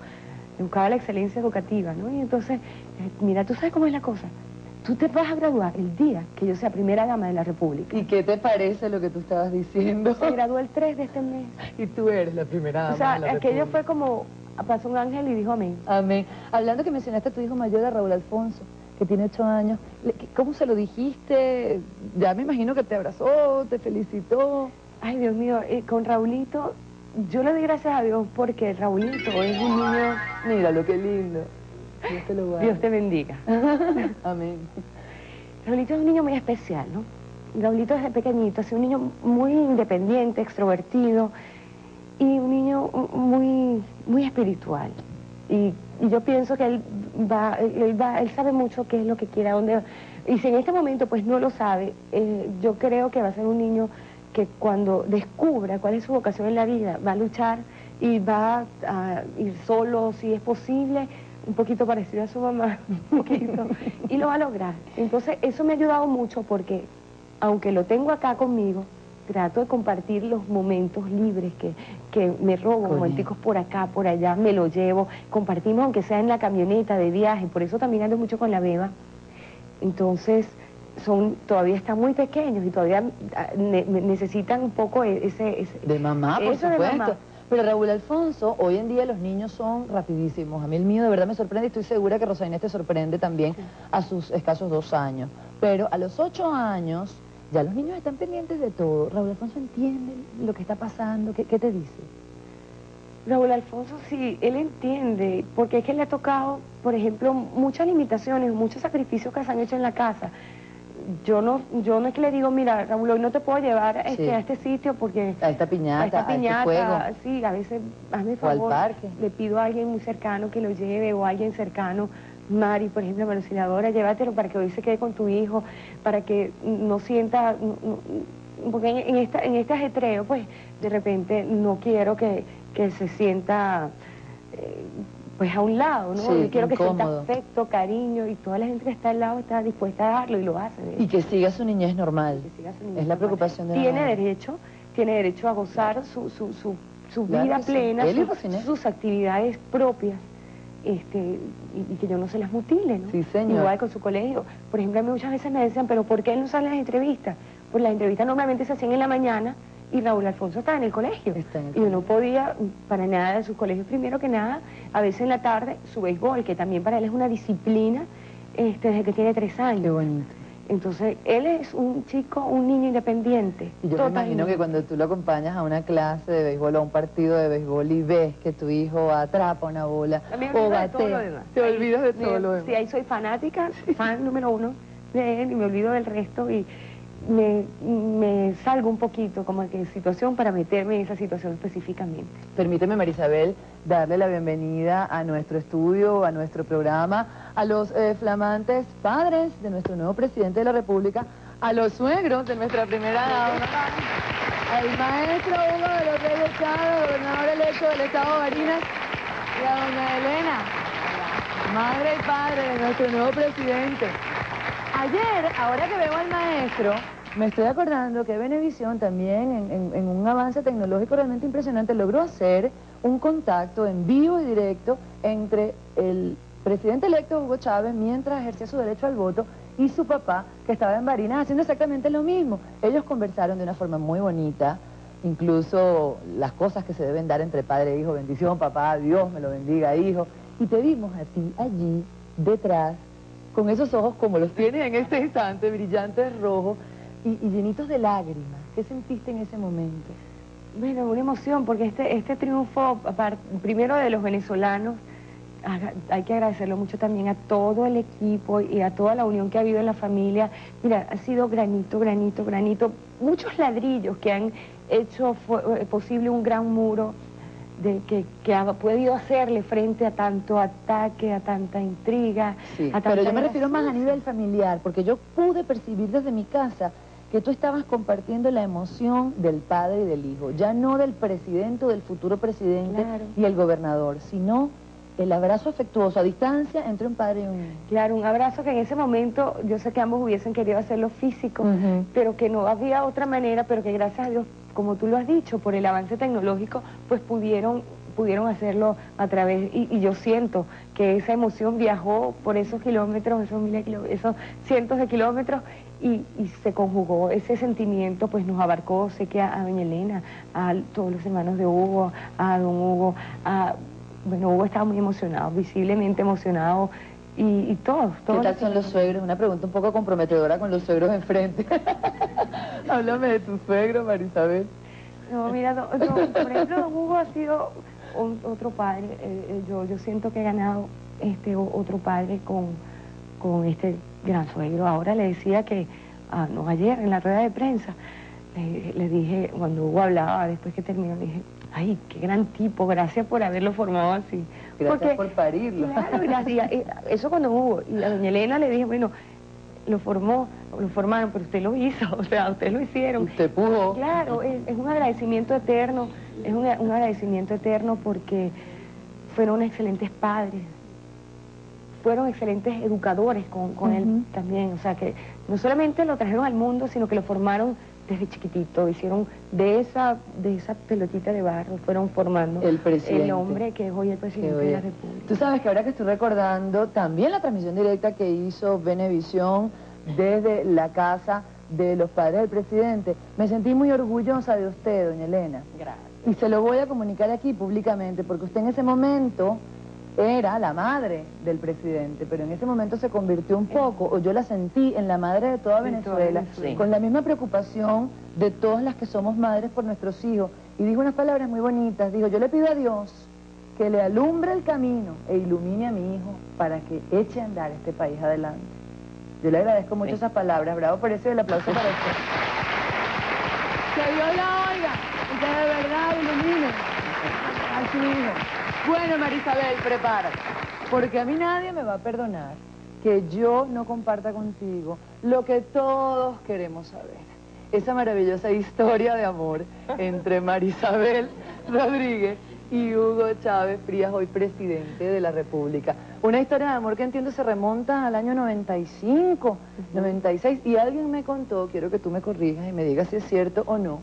buscaba la excelencia educativa, ¿no? Y entonces, eh, mira, tú sabes cómo es la cosa. Tú te vas a graduar el día que yo sea primera dama de la República. ¿Y qué te parece lo que tú estabas diciendo? Se graduó el 3 de este mes. Y tú eres la primera dama O sea, de la aquello fue como, pasó un ángel y dijo amén. Amén. Hablando que mencionaste a tu hijo mayor, a Raúl Alfonso, que tiene ocho años, ¿cómo se lo dijiste? Ya me imagino que te abrazó, te felicitó. Ay, Dios mío, eh, con Raulito, yo le doy gracias a Dios porque Raulito es un niño, Mira lo que lindo. Dios te lo guarde. Dios te bendiga. *laughs* Amén. Raulito es un niño muy especial, ¿no? Raulito desde pequeñito, es un niño muy independiente, extrovertido y un niño muy, muy espiritual. Y, y yo pienso que él va, él va, él sabe mucho qué es lo que quiere, a dónde va. Y si en este momento pues no lo sabe, eh, yo creo que va a ser un niño que cuando descubra cuál es su vocación en la vida, va a luchar y va a ir solo si es posible, un poquito parecido a su mamá, *laughs* un poquito, y lo va a lograr. Entonces eso me ha ayudado mucho porque aunque lo tengo acá conmigo, trato de compartir los momentos libres que, que me robo, momenticos por acá, por allá, me lo llevo, compartimos aunque sea en la camioneta de viaje, por eso también ando mucho con la beba. Entonces, son todavía están muy pequeños y todavía ah, ne- ne- necesitan un poco e- ese... ese- De mamá, por supuesto. mamá. Pero Raúl Alfonso, hoy en día los niños son rapidísimos. A mí el mío de verdad me sorprende y estoy segura que Rosa Inés te sorprende también a sus escasos dos años. Pero a los ocho años ya los niños están pendientes de todo. Raúl Alfonso entiende lo que está pasando. ¿Qué, qué te dice? Raúl Alfonso, sí, él entiende, porque es que le ha tocado, por ejemplo, muchas limitaciones, muchos sacrificios que se han hecho en la casa. Yo no, yo no es que le digo, mira, Raúl, hoy no te puedo llevar este, Sí. a este sitio porque A esta piñata, a esta a este piñata, juego. sí, a veces, hazme O al favor, parque. le pido a alguien muy cercano que lo lleve o a alguien cercano, Mari, por ejemplo, manunciadora, llévatelo para que hoy se quede con tu hijo, para que no sienta, no- porque en, en esta, en este ajetreo, pues, de repente no quiero que, que se sienta, eh, pues, a un lado, ¿no? Sí, Yo quiero que sienta afecto, cariño, y toda la gente que está al lado está dispuesta a darlo y lo hace. de Y que siga su niñez normal. que siga su Es niñez la normal. preocupación de la Tiene madre. derecho, tiene derecho a gozar su, su, su, su Claro vida plena, su- sus actividades propias, este, y, y que yo no se las mutile, ¿no? Sí, señor. Igual con su colegio. Por ejemplo, a mí muchas veces me decían, pero ¿por qué él no sale en las entrevistas? Pues las entrevistas normalmente se hacían en la mañana y Raúl Alfonso estaba en el colegio. Está en el y yo no podía, para nada, de sus colegios primero que nada, a veces en la tarde, su béisbol, que también para él es una disciplina este, desde que tiene tres años. Qué bonito. Entonces, él es un chico, un niño independiente. Y yo me imagino que cuando tú lo acompañas a una clase de béisbol o a un partido de béisbol y ves que tu hijo atrapa una bola o batea, te olvidas de todo lo demás. Sí, ahí soy fanática, fan número uno de él y me olvido del resto y me, me salgo un poquito como que situación para meterme en esa situación específicamente. Permíteme, Marisabel, darle la bienvenida a nuestro estudio, a nuestro programa, a los eh, flamantes padres de nuestro nuevo presidente de la República, a los suegros de nuestra primera dama, al maestro Hugo de los Reyes Chávez, gobernador electo del Estado de Barinas, y a doña Elena, madre y padre de nuestro nuevo presidente. Ayer, ahora que veo al maestro, me estoy acordando que Venevisión también, en un avance tecnológico realmente impresionante, logró hacer un contacto en vivo y directo entre el presidente electo Hugo Chávez, mientras ejercía su derecho al voto, y su papá, que estaba en Barinas haciendo exactamente lo mismo. Ellos conversaron de una forma muy bonita, incluso las cosas que se deben dar entre padre e hijo, bendición papá, Dios me lo bendiga hijo, y te vimos a ti allí, detrás, con esos ojos como los tienes en este instante, brillantes rojos y, y llenitos de lágrimas. ¿Qué sentiste en ese momento? Bueno, una emoción, porque este, este triunfo, primero de los venezolanos, hay que agradecerlo mucho también a todo el equipo y a toda la unión que ha habido en la familia. Mira, ha sido granito, granito, granito, muchos ladrillos que han hecho eh, posible un gran muro de que, que ha podido hacerle frente a tanto ataque, a tanta intriga. Sí, a pero yo me refiero más a nivel familiar, porque yo pude percibir desde mi casa que tú estabas compartiendo la emoción del padre y del hijo, ya no del presidente o del futuro presidente y el gobernador, sino el abrazo afectuoso a distancia entre un padre y un hijo. Claro, un abrazo que en ese momento yo sé que ambos hubiesen querido hacerlo físico, pero que no había otra manera, pero que gracias a Dios, como tú lo has dicho, por el avance tecnológico, pues pudieron pudieron hacerlo a través, y, yo siento que esa emoción viajó por esos kilómetros, esos miles de kilómetros, esos cientos de kilómetros, y, se conjugó ese sentimiento, pues nos abarcó, sé que a, doña Elena, a todos los hermanos de Hugo, a don Hugo, a, bueno, Hugo estaba muy emocionado, visiblemente emocionado, y, todos, todos. ¿Qué tal son los suegros? Una pregunta un poco comprometedora con los suegros enfrente. *laughs* Háblame de tu suegro, Marisabel. No, mira, por ejemplo, don Hugo ha sido otro padre, eh, eh, yo, yo siento que he ganado este otro padre con, con este gran suegro. Ahora le decía que, ah, no ayer en la rueda de prensa, le, dije, cuando Hugo hablaba, después que terminó, le dije, ay, qué gran tipo, gracias por haberlo formado así. Gracias por parirlo. Claro, gracias. *laughs* Eh, eso cuando Hugo, y a doña Elena le dije, bueno, lo formó, lo formaron, pero usted lo hizo, *laughs* o sea, ustedes lo hicieron. Usted pudo. Claro, es, un agradecimiento eterno, es un, agradecimiento eterno porque fueron excelentes padres, fueron excelentes educadores con, él también, o sea que no solamente lo trajeron al mundo, sino que lo formaron desde chiquitito, hicieron de esa, de esa pelotita de barro, fueron formando el, el hombre que es hoy el presidente de la República. Tú sabes que ahora que estoy recordando también la transmisión directa que hizo Venevisión desde la casa de los padres del presidente, me sentí muy orgullosa de usted, doña Elena. Gracias. Y se lo voy a comunicar aquí públicamente, porque usted en ese momento era la madre del presidente, pero en ese momento se convirtió un poco, o yo la sentí en la madre de toda Venezuela, con la misma preocupación de todas las que somos madres por nuestros hijos. Y dijo unas palabras muy bonitas, dijo, yo le pido a Dios que le alumbre el camino e ilumine a mi hijo para que eche a andar este país adelante. Yo le agradezco mucho esas palabras, bravo por eso y el aplauso para usted. Que Dios la oiga y que de verdad ilumine a su hijo. Bueno, Marisabel, prepárate. Porque a mí nadie me va a perdonar que yo no comparta contigo lo que todos queremos saber. Esa maravillosa historia de amor entre Marisabel Rodríguez y Hugo Chávez Frías, hoy presidente de la República. Una historia de amor que entiendo se remonta al año 95, 96, y alguien me contó, quiero que tú me corrijas y me digas si es cierto o no,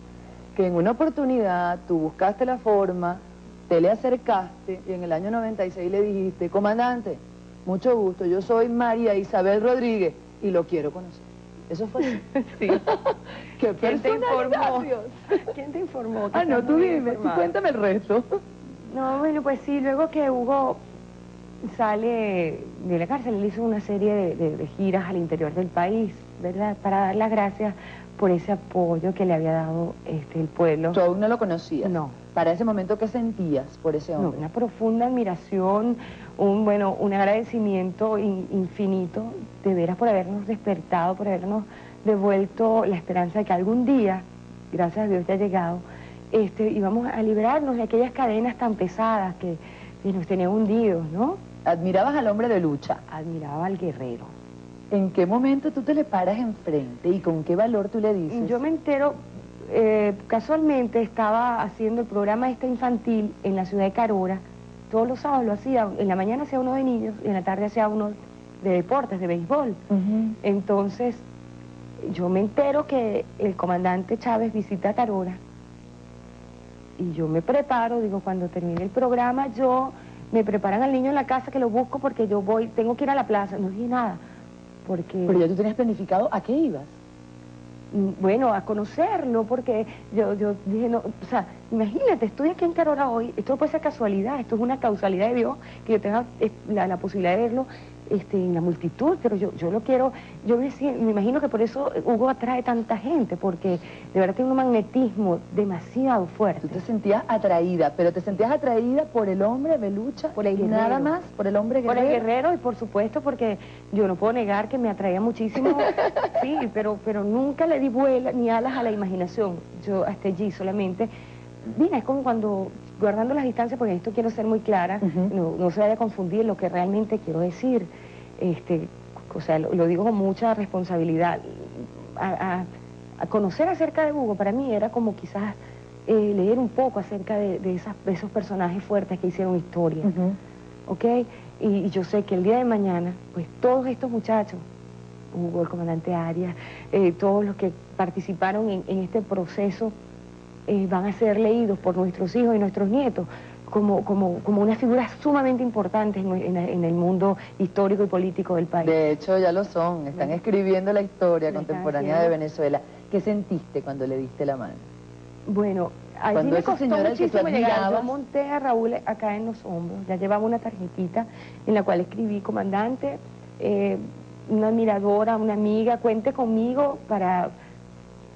que en una oportunidad tú buscaste la forma te le acercaste y en el año 96 le dijiste, comandante, mucho gusto, yo soy María Isabel Rodríguez y lo quiero conocer. Eso fue así. *laughs* Sí. *laughs* ¿Qué ¿Quién te informó? *laughs* ¿Quién te informó? Ah, no, tú dime, tú cuéntame el resto. No, bueno, pues sí, luego que Hugo sale de la cárcel, él hizo una serie de, giras al interior del país, ¿verdad? Para dar las gracias por ese apoyo que le había dado este, el pueblo. ¿Tú aún no lo conocías? No. Para ese momento, ¿qué sentías por ese hombre? una profunda admiración, un, bueno, un agradecimiento infinito de veras por habernos despertado, por habernos devuelto la esperanza de que algún día, gracias a Dios ya ha llegado, este, íbamos a librarnos de aquellas cadenas tan pesadas que, que nos tenían hundidos, ¿no? ¿Admirabas al hombre de lucha? Admiraba al guerrero. ¿En qué momento tú te le paras enfrente y con qué valor tú le dices? Yo me entero eh, casualmente estaba haciendo el programa este infantil en la ciudad de Carora. Todos los sábados lo hacía. En la mañana hacía uno de niños y en la tarde hacía uno de deportes, de béisbol. Entonces, yo me entero que el comandante Chávez visita Carora y yo me preparo, digo, cuando termine el programa, yo me preparan al niño en la casa que lo busco porque yo voy, tengo que ir a la plaza. No dije nada, porque... Pero ya tú tenías planificado a qué ibas. Bueno, a conocerlo, porque yo, yo dije, no, o sea, imagínate, estoy aquí en Carora hoy, esto no puede ser casualidad, esto es una causalidad de Dios, que yo tenga eh, la posibilidad de verlo este, en la multitud, pero yo, yo lo quiero, yo me, me, imagino que por eso Hugo atrae tanta gente, porque de verdad tiene un magnetismo demasiado fuerte. Tú te sentías atraída, pero te sentías atraída por el hombre de lucha, por el guerrero. nada más, por el hombre guerrero. Por el guerrero y por supuesto porque yo no puedo negar que me atraía muchísimo, *laughs* sí, pero, pero nunca le di vuela ni alas a la imaginación, yo hasta allí solamente Mira, es como cuando, guardando las distancias, porque esto quiero ser muy clara, no, se vaya a confundir lo que realmente quiero decir. Este, o sea, lo, digo con mucha responsabilidad. A, conocer acerca de Hugo para mí era como quizás eh, leer un poco acerca de, esas, esos personajes fuertes que hicieron historia. ¿Ok? Y, yo sé que el día de mañana, pues todos estos muchachos, Hugo, el comandante Arias, eh, todos los que participaron en, este proceso, eh, van a ser leídos por nuestros hijos y nuestros nietos como, como, como una figura sumamente importante en, el mundo histórico y político del país. De hecho, ya lo son, están escribiendo la historia contemporánea de Venezuela. ¿Qué sentiste cuando le diste la mano? Bueno, allí me costó muchísimo llegar. Yo monté a Raúl acá en los hombros, ya llevaba una tarjetita en la cual escribí, comandante, eh, una admiradora, una amiga, cuente conmigo para,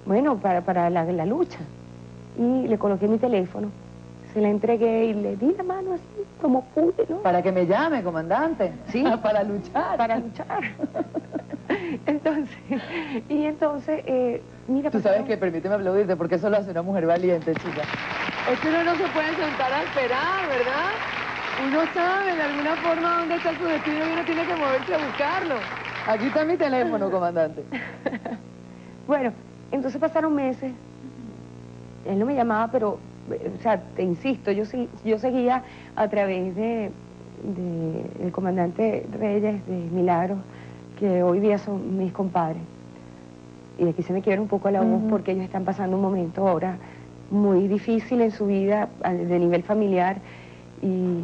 bueno, para, para la, la, lucha. Y le coloqué mi teléfono, se la entregué y le di la mano así como pude, ¿no? Para que me llame, comandante. Sí. *laughs* para luchar. Para luchar. *laughs* entonces, y entonces, eh, mira... Tú sabes que, permíteme aplaudirte, porque eso lo hace una mujer valiente, chica. Es que uno no se puede sentar a esperar, ¿verdad? Uno sabe de alguna forma dónde está su destino y uno tiene que moverse a buscarlo. Aquí está mi teléfono, *laughs* comandante. bueno, entonces pasaron meses. Él no me llamaba, pero, o sea, te insisto, yo, yo seguía a través de, de el comandante Reyes de Milagros, que hoy día son mis compadres. Y aquí se me quiebra un poco la voz porque ellos están pasando un momento ahora muy difícil en su vida de nivel familiar y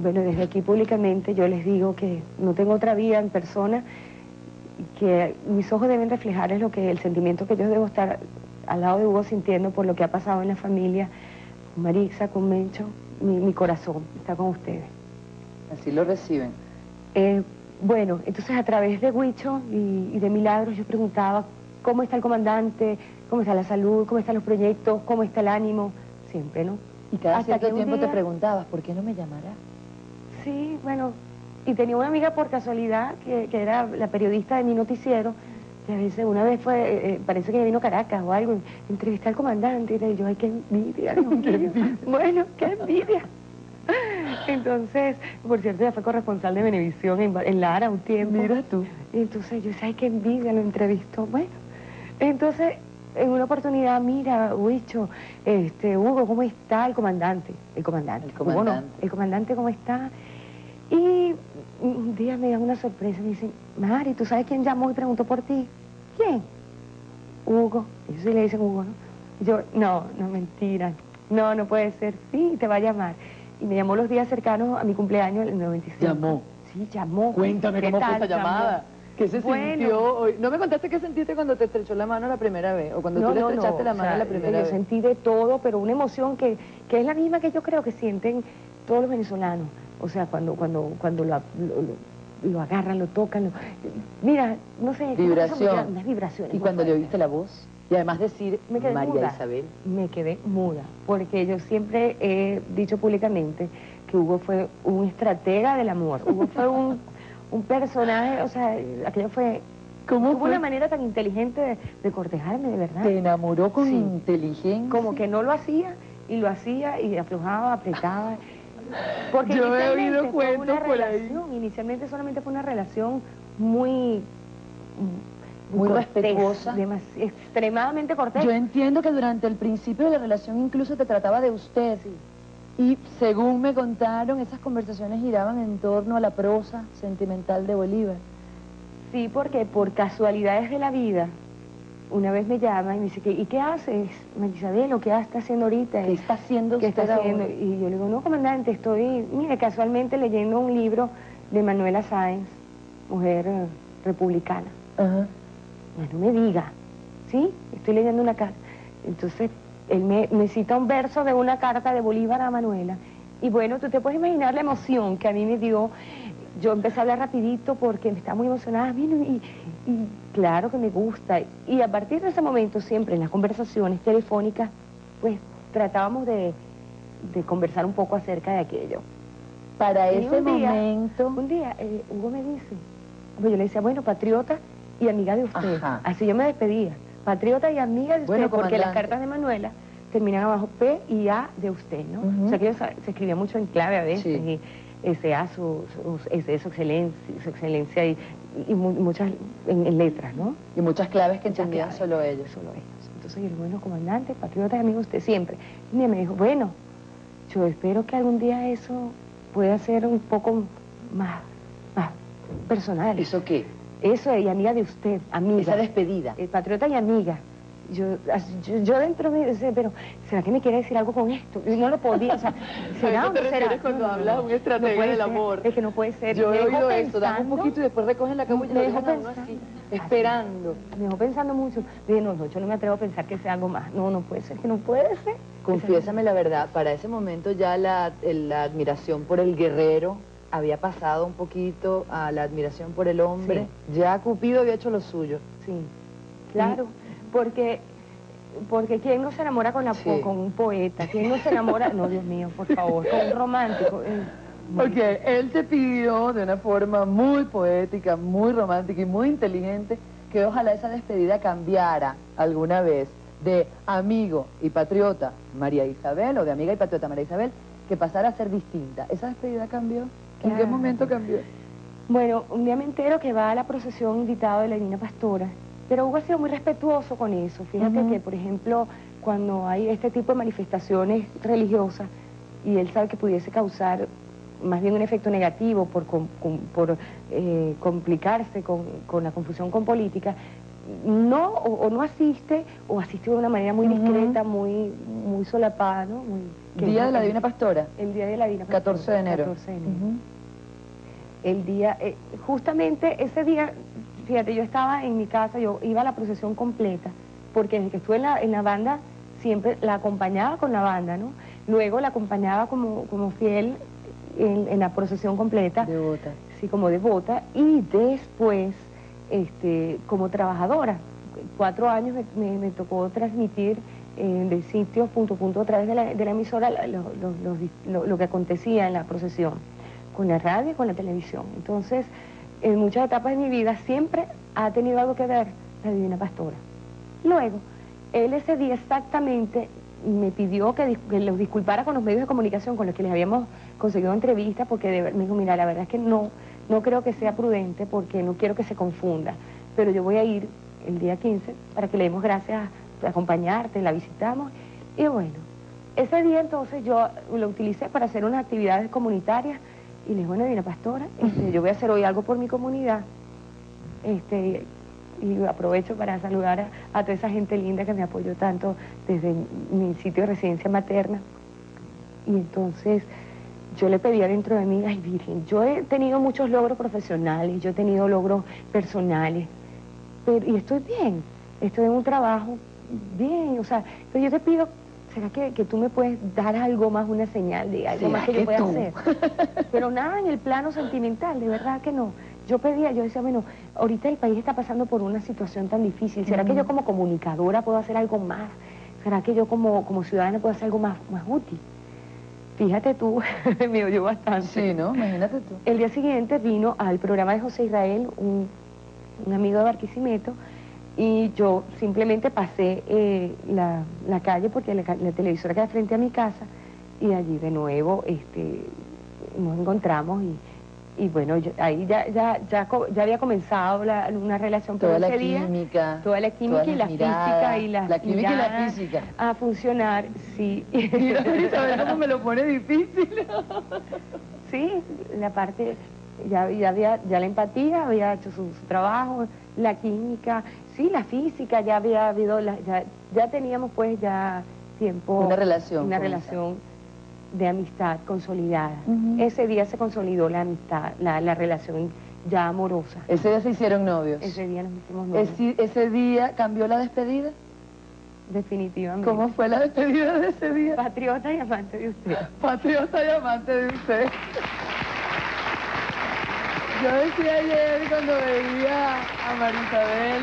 bueno, desde aquí públicamente yo les digo que no tengo otra vida en persona que mis ojos deben reflejar es lo que el sentimiento que yo debo estar al lado de Hugo sintiendo por lo que ha pasado en la familia, con Marixa, con Mencho, mi, corazón está con ustedes. Así lo reciben. Eh, bueno, entonces a través de Huicho y, de Milagros yo preguntaba cómo está el comandante, cómo está la salud, cómo están los proyectos, cómo está el ánimo, siempre, ¿no? Y cada cierto tiempo te preguntabas, ¿por qué no me llamará? Sí, bueno, y tenía una amiga por casualidad que, era la periodista de mi noticiero, que a veces una vez fue, eh, eh, parece que vino a Caracas o algo, entrevisté al comandante y yo, ay, qué envidia, *laughs* qué envidia. bueno, qué envidia. *laughs* Entonces, por cierto, ella fue corresponsal de Venevisión en, Lara un tiempo. Mira tú. Y entonces yo decía, ay, qué envidia, lo entrevistó. Bueno, entonces, en una oportunidad, mira, Huicho, este, Hugo, ¿cómo está el comandante? El comandante. El comandante. el comandante, ¿cómo está? Y un día me dan una sorpresa, me dicen, Mari, ¿tú sabes quién llamó y preguntó por ti? ¿Quién? Hugo. Ellos sí le dicen Hugo, ¿no? yo, no, no, mentira. No, no puede ser. Sí, te va a llamar y me llamó los días cercanos a mi cumpleaños el 95. ¿Llamó? Sí, llamó. Cuéntame cómo fue esa llamada. ¿Qué se sintió hoy? ¿No me contaste qué sentiste cuando te estrechó la mano la primera vez? ¿O cuando tú le estrechaste la mano la primera vez? Yo sentí de todo, pero una emoción que, que es la misma que yo creo que sienten todos los venezolanos. O sea, cuando, cuando, cuando lo, lo, agarran, lo tocan, mira, no sé... Vibración. Unas vibraciones. ¿Y cuando le oíste la voz? Y además decir me quedé María Isabel. Me quedé muda, porque yo siempre he dicho públicamente que Hugo fue un estratega del amor. Hugo fue un, *laughs* personaje, o sea, aquello fue... ¿Cómo fue? una manera tan inteligente de, cortejarme, de verdad. ¿Te enamoró con inteligencia? Como que no lo hacía, y lo hacía, y aflojaba, apretaba. Porque Yo he oído cuentos por ahí. Inicialmente solamente fue una relación muy muy respetuosa. extremadamente cortés. Yo entiendo que durante el principio de la relación incluso te trataba de usted. Y según me contaron, esas conversaciones giraban en torno a la prosa sentimental de Bolívar. Sí, porque por casualidades de la vida, una vez me llama y me dice, ¿y qué haces, Isabel? ¿O qué está haciendo ahorita? ¿Qué está haciendo ¿Qué está haciendo? Y yo le digo, no, comandante, estoy, mire, casualmente leyendo un libro de Manuela Sáenz, mujer eh, republicana. Ajá no me diga, ¿sí? Estoy leyendo una carta. Entonces, él me, cita un verso de una carta de Bolívar a Manuela. Y bueno, tú te puedes imaginar la emoción que a mí me dio. Yo empecé a hablar rapidito porque me estaba muy emocionada. y, claro que me gusta. Y a partir de ese momento, siempre en las conversaciones telefónicas, pues tratábamos de, conversar un poco acerca de aquello. Para ese momento... Un día, eh, Hugo me dice, pues yo le decía, bueno, patriota, y amiga de usted. Así yo me despedía. Patriota y amiga de usted, porque las cartas de Manuela terminan abajo P y A de usted, ¿no? O sea que se escribía mucho en clave a veces. Sea su, su, excelencia, su excelencia y, muchas en, letras, ¿no? Y muchas claves que entendían solo ellos. Solo ellos. Entonces, el bueno comandante, patriota y amigo usted siempre. Y me dijo, bueno, yo espero que algún día eso pueda ser un poco más, más personal. ¿Eso qué? Eso y amiga de usted, amiga. Esa despedida. El patriota y amiga. Yo, yo, dentro de mí pero ¿será que me quiere decir algo con esto? no lo podía, o sea, *laughs* ¿será te refieres cuando hablas un estratega del amor? Es que no puede ser. Yo he oído esto, dan un poquito y después recogen la cama y me dejo así, esperando. Me dejó pensando mucho. Dije, no, no, yo no me atrevo a pensar que sea algo más. No, no puede ser, que no puede ser. Confiésame la verdad, para ese momento ya la, la admiración por el guerrero había pasado un poquito a la admiración por el hombre. Ya Cupido había hecho lo suyo. Sí, claro, porque porque ¿quién no se enamora con, la, con un poeta? ¿Quién no se enamora? No, Dios mío, por favor, con un romántico. Eh, porque él te pidió de una forma muy poética, muy romántica y muy inteligente que ojalá esa despedida cambiara alguna vez de amigo y patriota María Isabel o de amiga y patriota María Isabel que pasara a ser distinta. ¿Esa despedida cambió? ¿En qué momento cambió? Bueno, un día me entero que va a la procesión invitado de la Divina Pastora, pero Hugo ha sido muy respetuoso con eso. Fíjate que, por ejemplo, cuando hay este tipo de manifestaciones religiosas y él sabe que pudiese causar más bien un efecto negativo por, por eh, complicarse con, la confusión con política, no o, no asiste o asiste de una manera muy discreta, muy muy solapada, ¿no? Día de la Divina Pastora. El Día de la Divina Pastora. 14 de enero. 14 de enero el día, eh, justamente ese día, fíjate, yo estaba en mi casa, yo iba a la procesión completa, porque desde que estuve en la, banda, siempre la acompañaba con la banda, ¿no? Luego la acompañaba como, como fiel en, la procesión completa. Devota. Sí, como devota. Y después, este, como trabajadora. Cuatro años me, tocó transmitir eh, de sitios punto a punto a través de la, de la emisora lo que acontecía en la procesión con la radio y con la televisión. Entonces, en muchas etapas de mi vida siempre ha tenido algo que ver la Divina Pastora. Luego, él ese día exactamente me pidió que, los disculpara con los medios de comunicación con los que les habíamos conseguido entrevistas, porque me dijo, mira, la verdad es que no, no creo que sea prudente porque no quiero que se confunda, pero yo voy a ir el día 15 para que le demos gracias por acompañarte, la visitamos, y bueno, ese día entonces yo lo utilicé para hacer unas actividades comunitarias y le dije, bueno, Divina Pastora, este, yo voy a hacer hoy algo por mi comunidad. Este, y aprovecho para saludar a, toda esa gente linda que me apoyó tanto desde mi sitio de residencia materna. Y entonces yo le pedía dentro de mí, ay Virgen, yo he tenido muchos logros profesionales, yo he tenido logros personales, pero, y estoy bien, estoy en un trabajo bien, o sea, pero yo te pido ¿será que, tú me puedes dar algo más, una señal de algo más que yo pueda hacer? *laughs* Pero nada en el plano sentimental, de verdad que no. Yo pedía, yo decía, bueno, ahorita el país está pasando por una situación tan difícil, ¿será que yo como comunicadora puedo hacer algo más? ¿Será que yo como, como ciudadana puedo hacer algo más, más útil? Fíjate tú, *laughs* me oyó bastante. Sí, ¿no? Imagínate tú. El día siguiente vino al programa de José Israel, un, un amigo de Barquisimeto, y yo simplemente pasé eh, la, calle porque la, televisora queda frente a mi casa y allí de nuevo este, nos encontramos y, bueno, ahí ya, ya, ya, ya, había comenzado una relación toda la química toda la química y la física y la, la química y la física a funcionar, sí. *laughs* Mira, cómo me lo pone difícil. *laughs* sí, la parte, ya, ya, había, ya la empatía había hecho su trabajo, la química, Sí, la física, ya había habido, ya, teníamos pues ya tiempo... Una relación. Una relación de amistad consolidada. Ese día se consolidó la amistad, la, relación ya amorosa. ¿Ese día se hicieron novios? Ese día nos hicimos novios. ¿Ese, día cambió la despedida? Definitivamente. ¿Cómo fue la despedida de ese día? Patriota y amante de usted. Patriota y amante de usted. Yo decía ayer cuando veía a Marisabel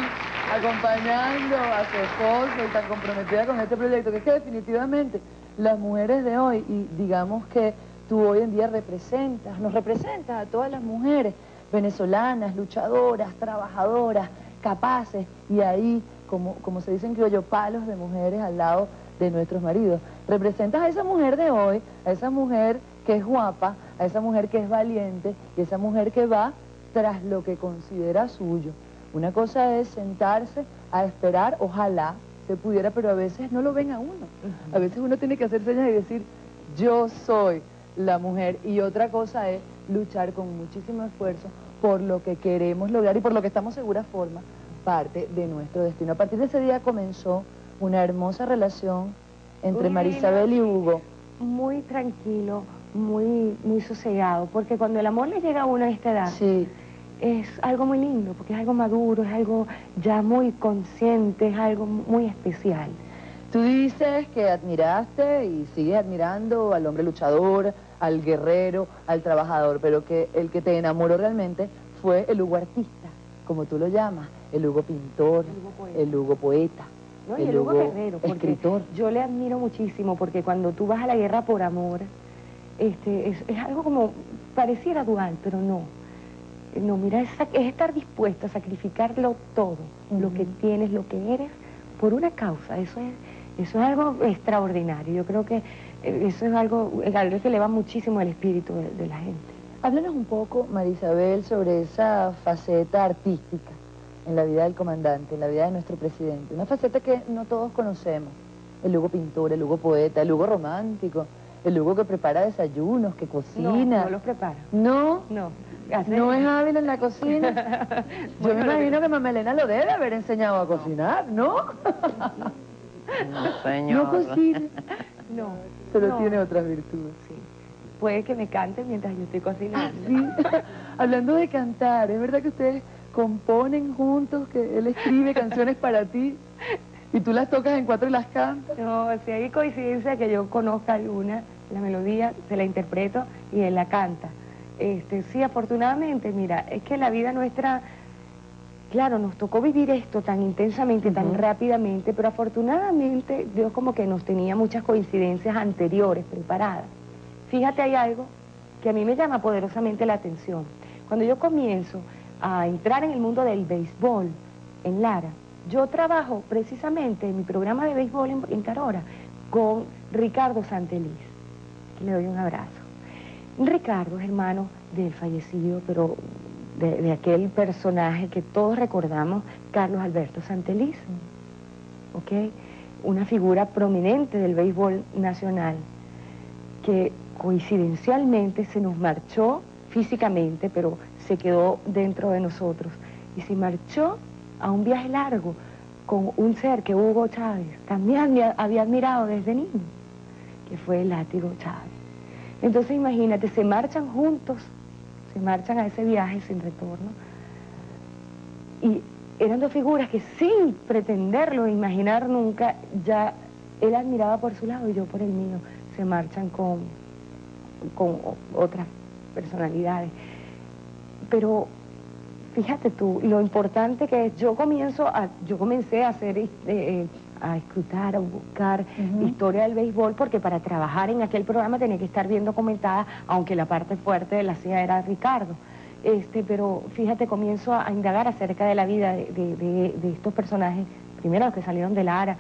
acompañando a su esposo y tan comprometida con este proyecto, que es que definitivamente las mujeres de hoy, y digamos que tú hoy en día representas, nos representas a todas las mujeres venezolanas, luchadoras, trabajadoras, capaces, y ahí, como, como se dicen yo, palos de mujeres al lado de nuestros maridos. Representas a esa mujer de hoy, a esa mujer que es guapa, a esa mujer que es valiente y esa mujer que va tras lo que considera suyo. Una cosa es sentarse a esperar, ojalá se pudiera, pero a veces no lo ven a uno. A veces uno tiene que hacer señas y decir, yo soy la mujer. Y otra cosa es luchar con muchísimo esfuerzo por lo que queremos lograr y por lo que estamos seguras forma parte de nuestro destino. A partir de ese día comenzó una hermosa relación entre Marisabel y Hugo. Muy tranquilo, muy, muy sosegado, porque cuando el amor le llega a uno a esta edad, sí. Es algo muy lindo, porque es algo maduro, es algo ya muy consciente, es algo muy especial. Tú dices que admiraste y sigues admirando al hombre luchador, al guerrero, al trabajador, pero que el que te enamoró realmente fue el Hugo artista, como tú lo llamas, el Hugo pintor, el Hugo poeta. el, Hugo, guerrero, escritor. Yo le admiro muchísimo porque cuando tú vas a la guerra por amor, este, es, algo como, pareciera dual, pero no. No, mira, es, estar dispuesto a sacrificarlo todo, lo que tienes, lo que eres, por una causa. Eso es eso es algo extraordinario. Yo creo que eh, eso es algo, algo que eleva muchísimo el espíritu de, la gente. Háblanos un poco, Marisabel, sobre esa faceta artística en la vida del comandante, en la vida de nuestro presidente. Una faceta que no todos conocemos. El Hugo pintor, el Hugo poeta, el Hugo romántico, el Hugo que prepara desayunos, que cocina. No, no los prepara. ¿No? No. ¿No es hábil en la cocina? *laughs* Yo me imagino que Mamelena lo debe haber enseñado a cocinar, ¿no? No, cocina. No. Pero *laughs* tiene otras virtudes. Sí. Puede que me cante mientras yo estoy cocinando. sí. *laughs* Hablando de cantar, ¿es verdad que ustedes componen juntos, que él escribe canciones para ti y tú las tocas en cuatro y las cantas? No, si hay coincidencia que yo conozca alguna, la melodía, se la interpreto y él la canta. Este, sí, afortunadamente, mira, es que la vida nuestra Claro, nos tocó vivir esto tan intensamente, tan rápidamente, pero afortunadamente Dios como que nos tenía muchas coincidencias anteriores preparadas. Fíjate, hay algo que a mí me llama poderosamente la atención. Cuando yo comienzo a entrar en el mundo del béisbol en Lara, yo trabajo precisamente en mi programa de béisbol en, en Carora con Ricardo Santeliz. Le doy un abrazo. Ricardo es hermano del fallecido, pero de, aquel personaje que todos recordamos, Carlos Alberto Santeliz, ¿ok? Una figura prominente del béisbol nacional que coincidencialmente se nos marchó físicamente, pero se quedó dentro de nosotros y se marchó a un viaje largo con un ser que Hugo Chávez también había admirado desde niño, que fue el látigo Chávez. Entonces imagínate, se marchan juntos se marchan a ese viaje sin retorno. Y eran dos figuras que sin pretenderlo, imaginar nunca, ya él admiraba por su lado y yo por el mío. Se marchan con, con otras personalidades. Pero fíjate tú, lo importante que es, yo comienzo a, yo comencé a hacer eh, eh, a escrutar, a buscar historia del béisbol, porque para trabajar en aquel programa tenía que estar bien documentada, aunque la parte fuerte de la CIA era Ricardo. Este, pero fíjate, comienzo a, indagar acerca de la vida de, estos personajes, primero los que salieron de Lara,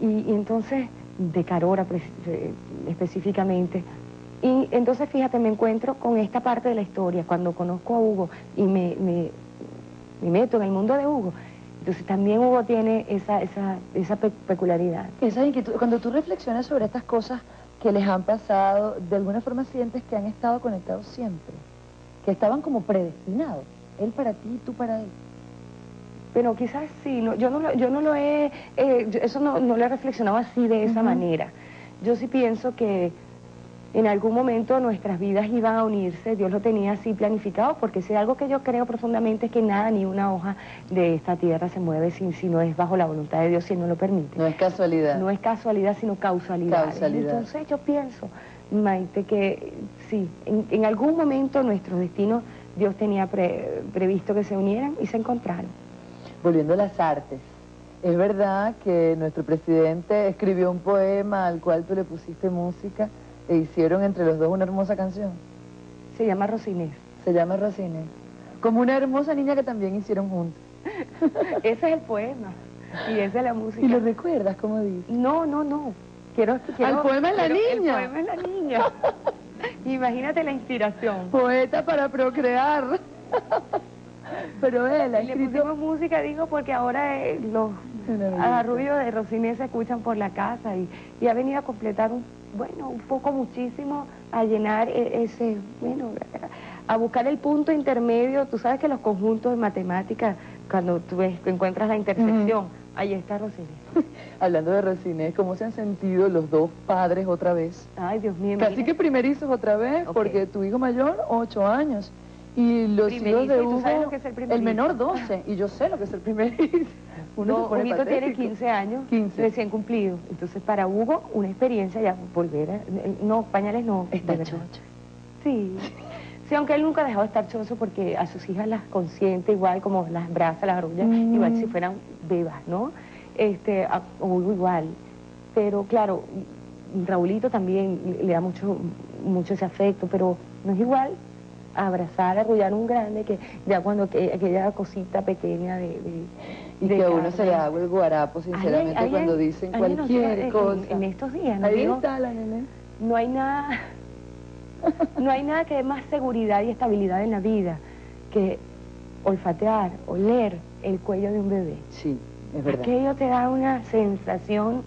y, entonces de Carora eh, específicamente. Y entonces, fíjate, me encuentro con esta parte de la historia, cuando conozco a Hugo y me, me, me meto en el mundo de Hugo, entonces también Hugo tiene esa, esa, esa peculiaridad. Esa inquietud, cuando tú reflexionas sobre estas cosas que les han pasado, de alguna forma sientes que han estado conectados siempre, que estaban como predestinados, él para ti y tú para él. Pero quizás sí, no, yo, no lo, yo no lo he, eh, eso no, no, lo he reflexionado así de esa manera. Yo sí pienso que en algún momento nuestras vidas iban a unirse, Dios lo tenía así planificado, porque si algo que yo creo profundamente es que nada ni una hoja de esta tierra se mueve sin, si no es bajo la voluntad de Dios, si no lo permite. No es casualidad. No es casualidad, sino causalidad. Entonces yo pienso, Maite, que sí, en, algún momento nuestros destinos Dios tenía previsto que se unieran y se encontraron. Volviendo a las artes, es verdad que nuestro presidente escribió un poema al cual tú le pusiste música e hicieron entre los dos una hermosa canción. Se llama Rosinés. Se llama Rosinés. Como una hermosa niña que también hicieron juntos. *laughs* Ese es el poema. Y esa es la música. ¿Y lo recuerdas cómo dice? No, no, no. Quiero, quiero Al poema es la niña. El poema es *laughs* la niña. Imagínate la inspiración. Poeta para procrear. *laughs* Pero él ha Le escrito... pusimos música, digo, porque ahora eh, los Una arrullos de Rosinés se escuchan por la casa y, y ha venido a completar un, bueno, un poco muchísimo, a llenar e- ese, bueno, a buscar el punto intermedio. Tú sabes que los conjuntos de matemáticas, cuando tú ves, encuentras la intersección, ahí está Rosinés. *laughs* Hablando de Rosinés, ¿cómo se han sentido los dos padres otra vez? Ay, Dios mío. Casi que primerizos otra vez, porque tu hijo mayor, ocho años. Y los hijos de ¿y tú Hugo, sabes lo que es el primerizo? menor 12, y yo sé lo que es el primerizo. *laughs* Uno No, Huguito tiene patético. 15 años, 15. recién cumplido. Entonces, para Hugo, una experiencia ya volver a... No, pañales no. Está chocho. Sí. *laughs* Sí, aunque él nunca ha dejado de estar choso porque a sus hijas las consiente igual, como las braza, las arrulla, Mm. igual si fueran bebas, ¿no? Este, a Hugo igual. Pero claro, Raulito también le da mucho, mucho ese afecto, pero no es igual abrazar, arrullar un grande que ya cuando que- aquella cosita pequeña de... de- Y de que a uno se le haga el guarapo, sinceramente, Ahí hay- ahí cuando dicen cualquier lleva en- cosa. En, estos días, ¿no? Ahí Digo, está la nene. no hay nada, *laughs* no hay nada que dé más seguridad y estabilidad en la vida que olfatear, oler el cuello de un bebé. Sí, es verdad. Aquello te da una sensación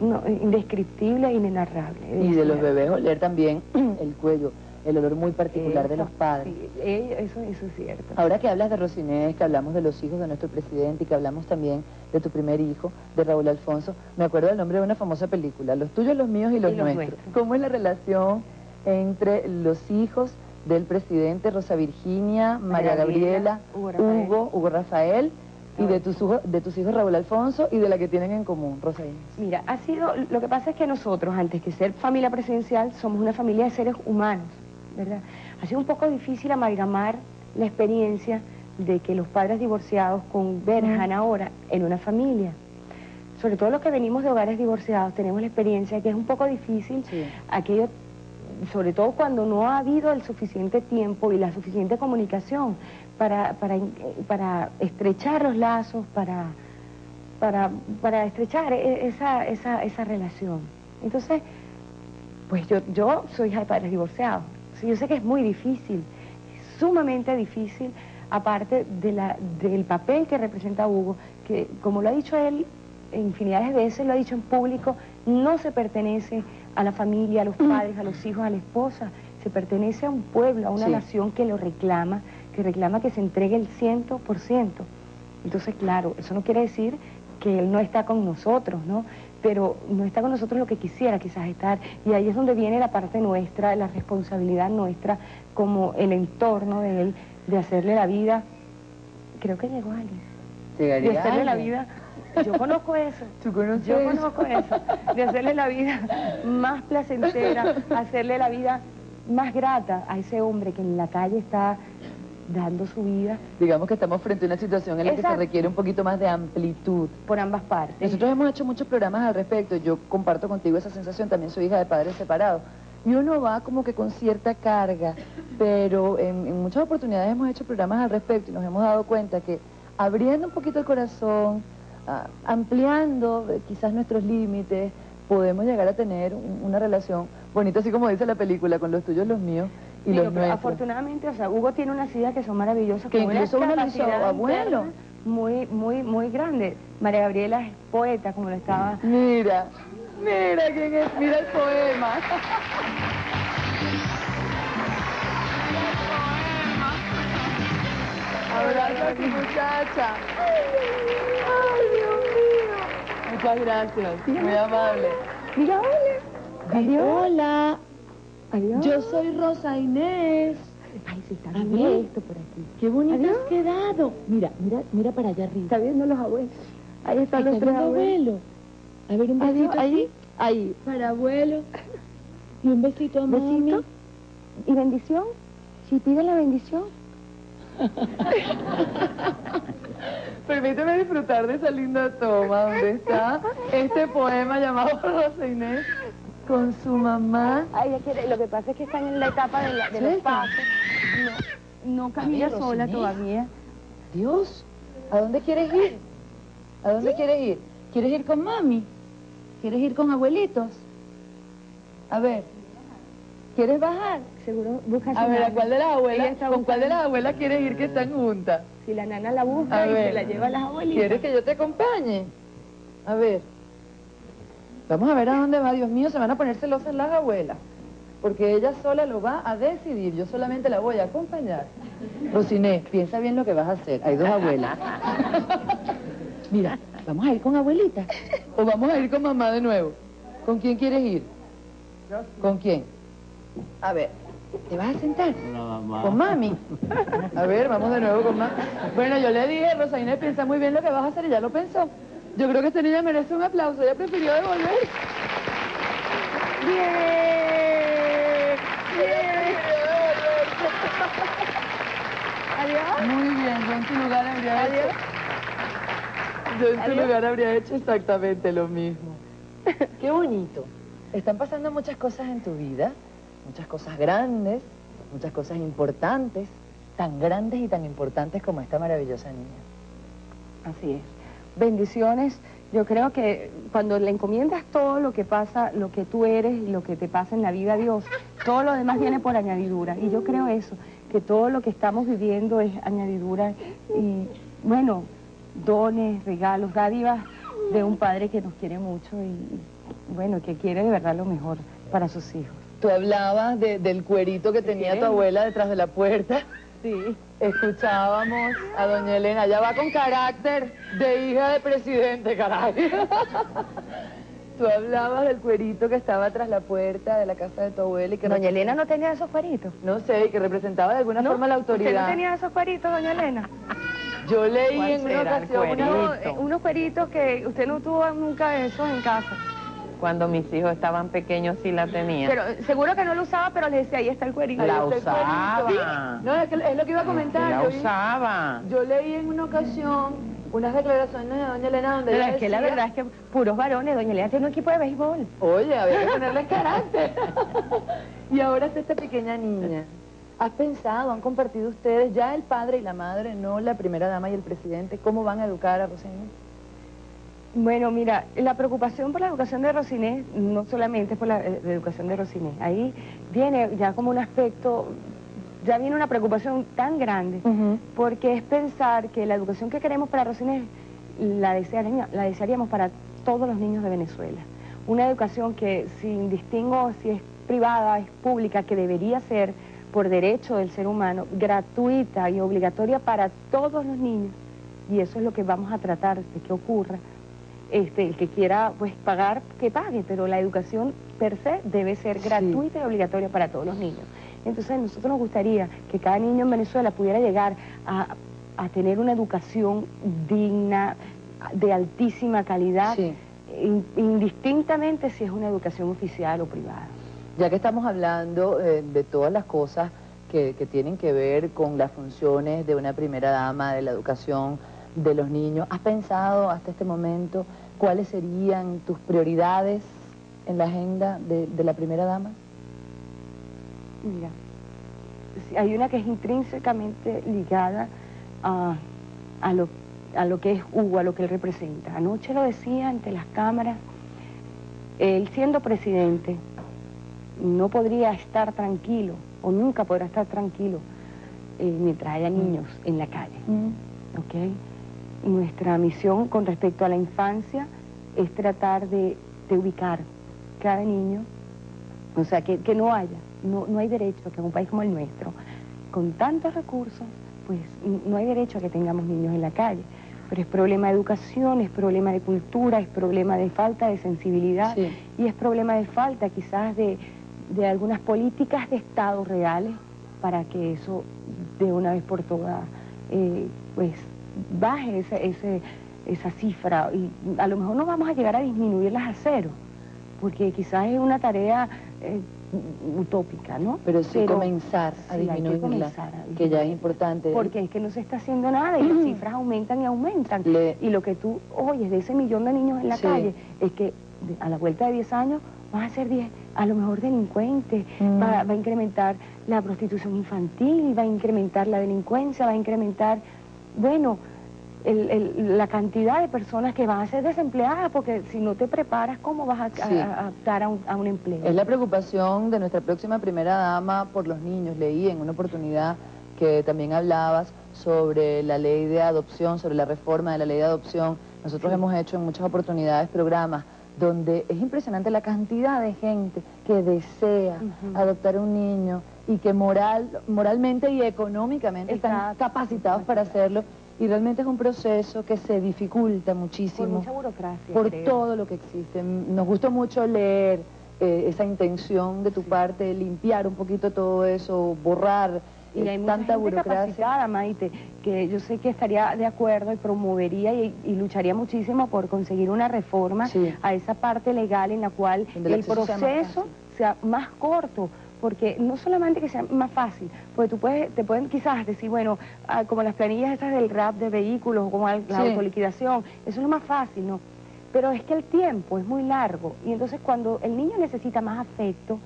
no, indescriptible e inenarrable. Y de los bebés oler también *clears throat* el cuello, el olor muy particular de los padres. sí, ello- eso, eso es cierto. Ahora que hablas de Rosinés, que hablamos de los hijos de nuestro presidente y que hablamos también de tu primer hijo, de Raúl Alfonso, me acuerdo del nombre de una famosa película, Los tuyos, los míos y los, Y los nuestros. nuestros. ¿Cómo es la relación entre los hijos del presidente Rosa Virginia, María María Gabriela, Gabriela, Hugo Rafael. Hugo, Hugo Rafael y de tus, hijos, de tus hijos Raúl Alfonso y de la que tienen en común, Rosa Inés? Mira, ha sido, lo que pasa es que nosotros, antes que ser familia presidencial, somos una familia de seres humanos, ¿verdad? Ha sido un poco difícil amalgamar la experiencia de que los padres divorciados converjan ahora en una familia. Sobre todo los que venimos de hogares divorciados, tenemos la experiencia que es un poco difícil Sí. aquello, sobre todo cuando no ha habido el suficiente tiempo y la suficiente comunicación para, para, para estrechar los lazos, para, para, para estrechar e- esa, esa, esa relación. Entonces, pues yo, yo soy hija de padres divorciados. Yo sé que es muy difícil, sumamente difícil, aparte de la, del papel que representa Hugo, que como lo ha dicho él infinidades de veces, lo ha dicho en público, no se pertenece a la familia, a los padres, a los hijos, a la esposa, se pertenece a un pueblo, a una Sí. nación que lo reclama, que reclama que se entregue el ciento por ciento. Entonces, claro, eso no quiere decir que él no está con nosotros, ¿no? Pero no está con nosotros lo que quisiera quizás estar. Y ahí es donde viene la parte nuestra, la responsabilidad nuestra, como el entorno de él, de hacerle la vida. Creo que llegó alguien. Llegaría De hacerle la vida. Yo conozco eso. *laughs* ¿Tú conoces Yo conozco eso. De hacerle la vida más placentera, hacerle la vida más grata a ese hombre que en la calle está dando su vida Digamos que estamos frente a una situación en la que se requiere un poquito más de amplitud. por ambas partes. Nosotros hemos hecho muchos programas al respecto, yo comparto contigo esa sensación, también soy hija de padres separados. Y uno va como que con cierta carga, pero en, en muchas oportunidades hemos hecho programas al respecto y nos hemos dado cuenta que abriendo un poquito el corazón, ah, ampliando eh, quizás nuestros límites, podemos llegar a tener un- una relación bonita, así como dice la película, con los tuyos, los míos y Digo, los pero nuestros. afortunadamente, o sea, Hugo tiene unas ideas que son maravillosas. Que incluso uno lo hizo abuelo. Muy, muy, muy grande. María Gabriela es poeta, como lo estaba. Mira, mira quién es, mira el poema. Abrazo a tu muchacha. Ay, Dios mío. Muchas gracias, muy amable. Mira, hola. Hola, Adiós. yo soy Rosa Inés. Ay, se está viendo esto por aquí. Qué bonita Adiós. has quedado. Mira, mira, mira para allá arriba. Está viendo los abuelos. Ahí están Está los tres abuelos. abuelo. A ver, un Adiós, besito ahí, ahí. Para abuelo. Y un besito a mami. Besito. ¿Y bendición? Si piden la bendición. *laughs* Permíteme disfrutar de esa linda toma donde está este poema llamado Rosa Inés con su mamá. Ay, es que lo que pasa es que están en la etapa de, la- de los pasos. No, no camina sola todavía. Dios, ¿a dónde quieres ir? ¿A dónde quieres ir? ¿Quieres ir con mami? ¿Quieres ir con abuelitos? A ver, ¿Quieres bajar? Seguro busca A ver, ¿a cuál de las abuelas? ¿Con cuál de las abuelas quieres ir que están juntas? Si la nana la busca A y ver. se la lleva a las abuelitas. ¿Quieres que yo te acompañe? A ver. Vamos a ver a dónde va. Dios mío, se van a poner celosas las abuelas. Porque ella sola lo va a decidir. Yo solamente la voy a acompañar. Rosiné, piensa bien lo que vas a hacer. Hay dos abuelas. *laughs* Mira, ¿vamos a ir con abuelita? ¿O vamos a ir con mamá de nuevo? ¿Con quién quieres ir? ¿Con quién? A ver, ¿te vas a sentar? Con mami. A ver, vamos de nuevo con mami. Bueno, yo le dije, Rosa Inés, piensa muy bien lo que vas a hacer y ya lo pensó. Yo creo que esta niña merece un aplauso. Ella prefirió devolver. ¡Bien! ¡Bien! Adiós. Muy bien, yo en tu lugar habría hecho... Yo en tu lugar habría hecho exactamente lo mismo. *laughs* Qué bonito. Están pasando muchas cosas en tu vida, muchas cosas grandes, muchas cosas importantes, tan grandes y tan importantes como esta maravillosa niña. Así es. Bendiciones. Yo creo que cuando le encomiendas todo lo que pasa, lo que tú eres y lo que te pasa en la vida a Dios, todo lo demás viene por añadidura. Y yo creo eso, que todo lo que estamos viviendo es añadidura y, bueno, dones, regalos, dádivas de un padre que nos quiere mucho y, bueno, que quiere de verdad lo mejor para sus hijos. Tú hablabas de- del cuerito que tenía tu abuela detrás de la puerta. Sí. Escuchábamos a doña Elena, ya va con carácter de hija de presidente, caray. *laughs* Tú hablabas del cuerito que estaba tras la puerta de la casa de tu abuela y que Doña Elena no tenía esos cueritos. no sé, y que representaba de alguna ¿No? forma la ¿Usted autoridad. no tenía esos cueritos, doña Elena? *laughs* Yo leí ¿Cuál en una ocasión eh, unos cueritos que usted no tuvo nunca esos en casa. Cuando mis hijos estaban pequeños sí la tenía. Pero seguro que no lo usaba, pero le decía, ahí está el cuerito. La usaba. cuerito. No, es, que es lo que iba a comentar. la yo, vi- usaba. yo leí en una ocasión unas declaraciones de doña Elena donde Pero ella es que la decía- verdad es que puros varones, doña Elena tiene un equipo de béisbol. Oye, había que ponerle *laughs* carácter. *laughs* y ahora está esta pequeña niña. ¿Has pensado, han compartido ustedes, ya el padre y la madre, no la primera dama y el presidente, cómo van a educar a Rosendo? Bueno, mira, la preocupación por la educación de Rosiné no solamente es por la, eh, la educación de Rosiné. Ahí viene ya como un aspecto, ya viene una preocupación tan grande, porque es pensar que la educación que queremos para Rosiné la desearíamos, la desearíamos para todos los niños de Venezuela. Una educación que sin distingo si es privada, es pública, que debería ser por derecho del ser humano, gratuita y obligatoria para todos los niños. Y eso es lo que vamos a tratar de que ocurra. Este, el que quiera pues pagar, que pague, pero la educación per se debe ser gratuita y obligatoria para todos los niños. Entonces a nosotros nos gustaría que cada niño en Venezuela pudiera llegar a, a tener una educación digna, de altísima calidad, Sí. indistintamente si es una educación oficial o privada. Ya que estamos hablando eh, de todas las cosas que, que tienen que ver con las funciones de una primera dama, de la educación de los niños, ¿has pensado hasta este momento cuáles serían tus prioridades en la agenda de, de la primera dama? Mira, hay una que es intrínsecamente ligada a, a lo, a lo que es Hugo, a lo que él representa. Anoche lo decía ante las cámaras, él siendo presidente no podría estar tranquilo, o nunca podrá estar tranquilo, eh, mientras haya niños en la calle. ¿ok? Nuestra misión con respecto a la infancia es tratar de, de ubicar cada niño, o sea, que, que no haya, no, no hay derecho a que en un país como el nuestro, con tantos recursos, pues no hay derecho a que tengamos niños en la calle. Pero es problema de educación, es problema de cultura, es problema de falta de sensibilidad Sí. y es problema de falta quizás de, de algunas políticas de Estado reales para que eso de una vez por todas eh, pues baje ese, ese- esa cifra y a lo mejor no vamos a llegar a disminuirlas a cero porque quizás es una tarea eh, utópica, ¿no? Pero sí comenzar a sí, hay que que ya es importante. Porque es que no se está haciendo nada y las *clears throat* cifras aumentan y aumentan. Le- Y lo que tú oyes de ese millón de niños en la Sí. calle es que a la vuelta de 10 años van a ser 10, a lo mejor delincuentes, Mm. va, va a incrementar la prostitución infantil, va a incrementar la delincuencia, va a incrementar, bueno, la cantidad de personas que van a ser desempleadas, porque si no te preparas, ¿cómo vas a, adaptar a, un, empleo? Es la preocupación de nuestra próxima primera dama por los niños. Leí en una oportunidad que también hablabas sobre la ley de adopción, sobre la reforma de la ley de adopción. Nosotros hemos hecho en muchas oportunidades programas donde es impresionante la cantidad de gente que desea adoptar un niño y que moral, moralmente y económicamente están capacitados para hacerlo y realmente es un proceso que se dificulta muchísimo. Por mucha burocracia. Por todo lo que existe. Nos gustó mucho leer eh, esa intención de tu parte, limpiar un poquito todo eso, borrar y hay tanta burocracia. capacitada, Maite, que yo sé que estaría de acuerdo y promovería y, lucharía muchísimo por conseguir una reforma a esa parte legal en la cual el proceso sea más corto porque no solamente que sea más fácil, porque tú puedes, te pueden quizás decir, bueno, ah, como las planillas estas del RAP de vehículos o como la autoliquidación, eso es lo más fácil, ¿no? Pero es que el tiempo es muy largo y entonces cuando el niño necesita más afecto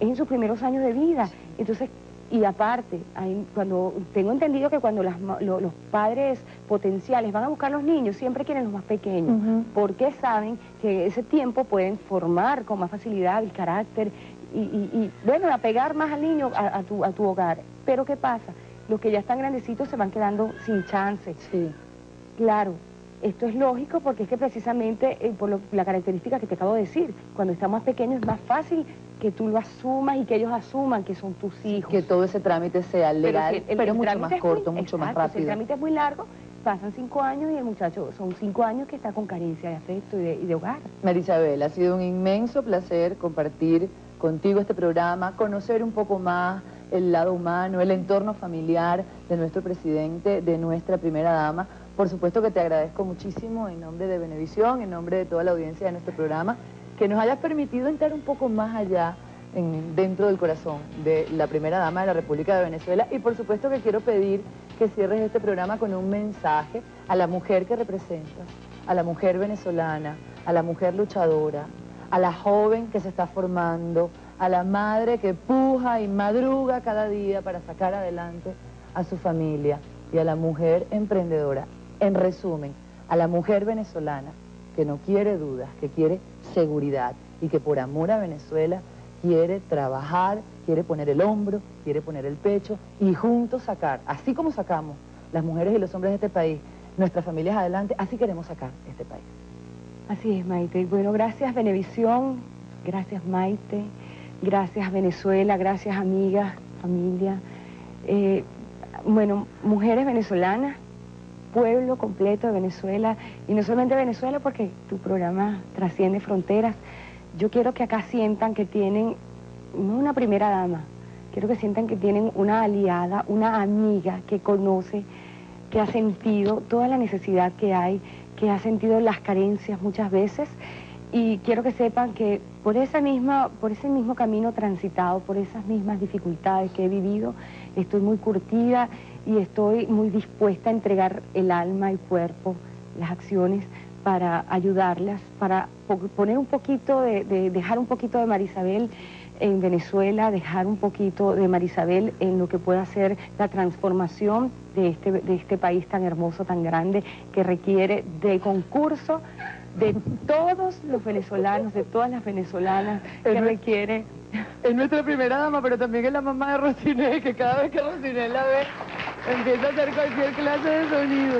es en sus primeros años de vida, entonces y aparte, cuando tengo entendido que cuando los padres potenciales van a buscar a los niños, siempre quieren los más pequeños, porque saben que ese tiempo pueden formar con más facilidad el carácter y, bueno, apegar más al niño a, tu, a tu hogar. Pero ¿qué pasa? Los que ya están grandecitos se van quedando sin chance. Sí. Claro, esto es lógico porque es que precisamente eh, por la característica que te acabo de decir, cuando estamos más pequeños es más fácil que tú lo asumas y que ellos asuman que son tus hijos. Que todo ese trámite sea legal, pero, es mucho más corto, mucho más rápido. el trámite es muy largo, pasan cinco años y el muchacho son cinco años que está con carencia de afecto y de, y de hogar. Marisabel, ha sido un inmenso placer compartir contigo este programa, conocer un poco más el lado humano, el entorno familiar de nuestro presidente, de nuestra primera dama. Por supuesto que te agradezco muchísimo en nombre de Benevisión, en nombre de toda la audiencia de nuestro programa, que nos hayas permitido entrar un poco más allá dentro del corazón de la primera dama de la República de Venezuela y por supuesto que quiero pedir que cierres este programa con un mensaje a la mujer que representas, a la mujer venezolana, a la mujer luchadora, a la joven que se está formando, a la madre que puja y madruga cada día para sacar adelante a su familia y a la mujer emprendedora. En resumen, a la mujer venezolana que no quiere dudas, que quiere seguridad y que por amor a Venezuela quiere trabajar, quiere poner el hombro, quiere poner el pecho y juntos sacar, así como sacamos las mujeres y los hombres de este país, nuestras familias adelante, así queremos sacar este país. Así es, Maite. Bueno, gracias Venevisión, gracias Maite, gracias Venezuela, gracias amigas, familia. Eh, bueno, mujeres venezolanas, pueblo completo de Venezuela, y no solamente Venezuela porque tu programa trasciende fronteras. Yo quiero que acá sientan que tienen, no una primera dama, quiero que sientan que tienen una aliada, una amiga que conoce, que ha sentido toda la necesidad que hay que ha sentido las carencias muchas veces. Y quiero que sepan que por, por ese mismo camino transitado, por esas mismas dificultades que he vivido, estoy muy curtida y estoy muy dispuesta a entregar el alma, el cuerpo, las acciones para ayudarlas, para poner un poquito de, de dejar un poquito de Marisabel en Venezuela, dejar un poquito de Marisabel en lo que pueda ser la transformación de este, de este país tan hermoso, tan grande, que requiere de concurso de todos los venezolanos, de todas las venezolanas, que requiere... Es nuestra primera dama, pero también es la mamá de Rosiné, que cada vez que Rosiné la ve, empieza a hacer cualquier clase de sonido.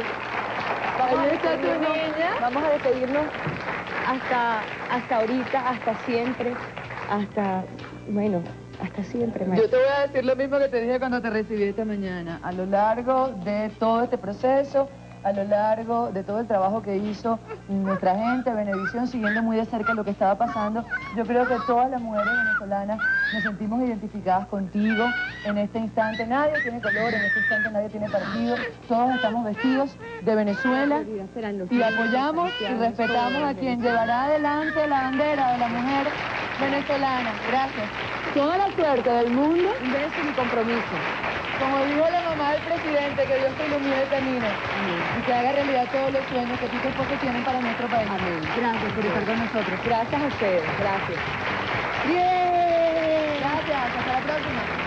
Vamos, a, Vamos a despedirnos hasta, hasta ahorita, hasta siempre hasta, bueno, hasta siempre. Yo te voy a decir lo mismo que te dije cuando te recibí esta mañana. A lo largo de todo este proceso, a lo largo de todo el trabajo que hizo nuestra gente, Benevisión, siguiendo muy de cerca lo que estaba pasando. Yo creo que todas las mujeres venezolanas nos sentimos identificadas contigo en este instante. Nadie tiene color, en este instante nadie tiene partido. Todos estamos vestidos de Venezuela y apoyamos y respetamos a quien llevará adelante la bandera de la mujer venezolana. Gracias. Toda la suerte del mundo. Un beso y mi compromiso. Como dijo la mamá del presidente, que Dios te ilumine el camino. Y que haga realidad todos los sueños que tú y tu tienen para nuestro país. Amén. Gracias por estar con nosotros. Gracias a ustedes. Gracias. Bien. Gracias. Hasta la próxima.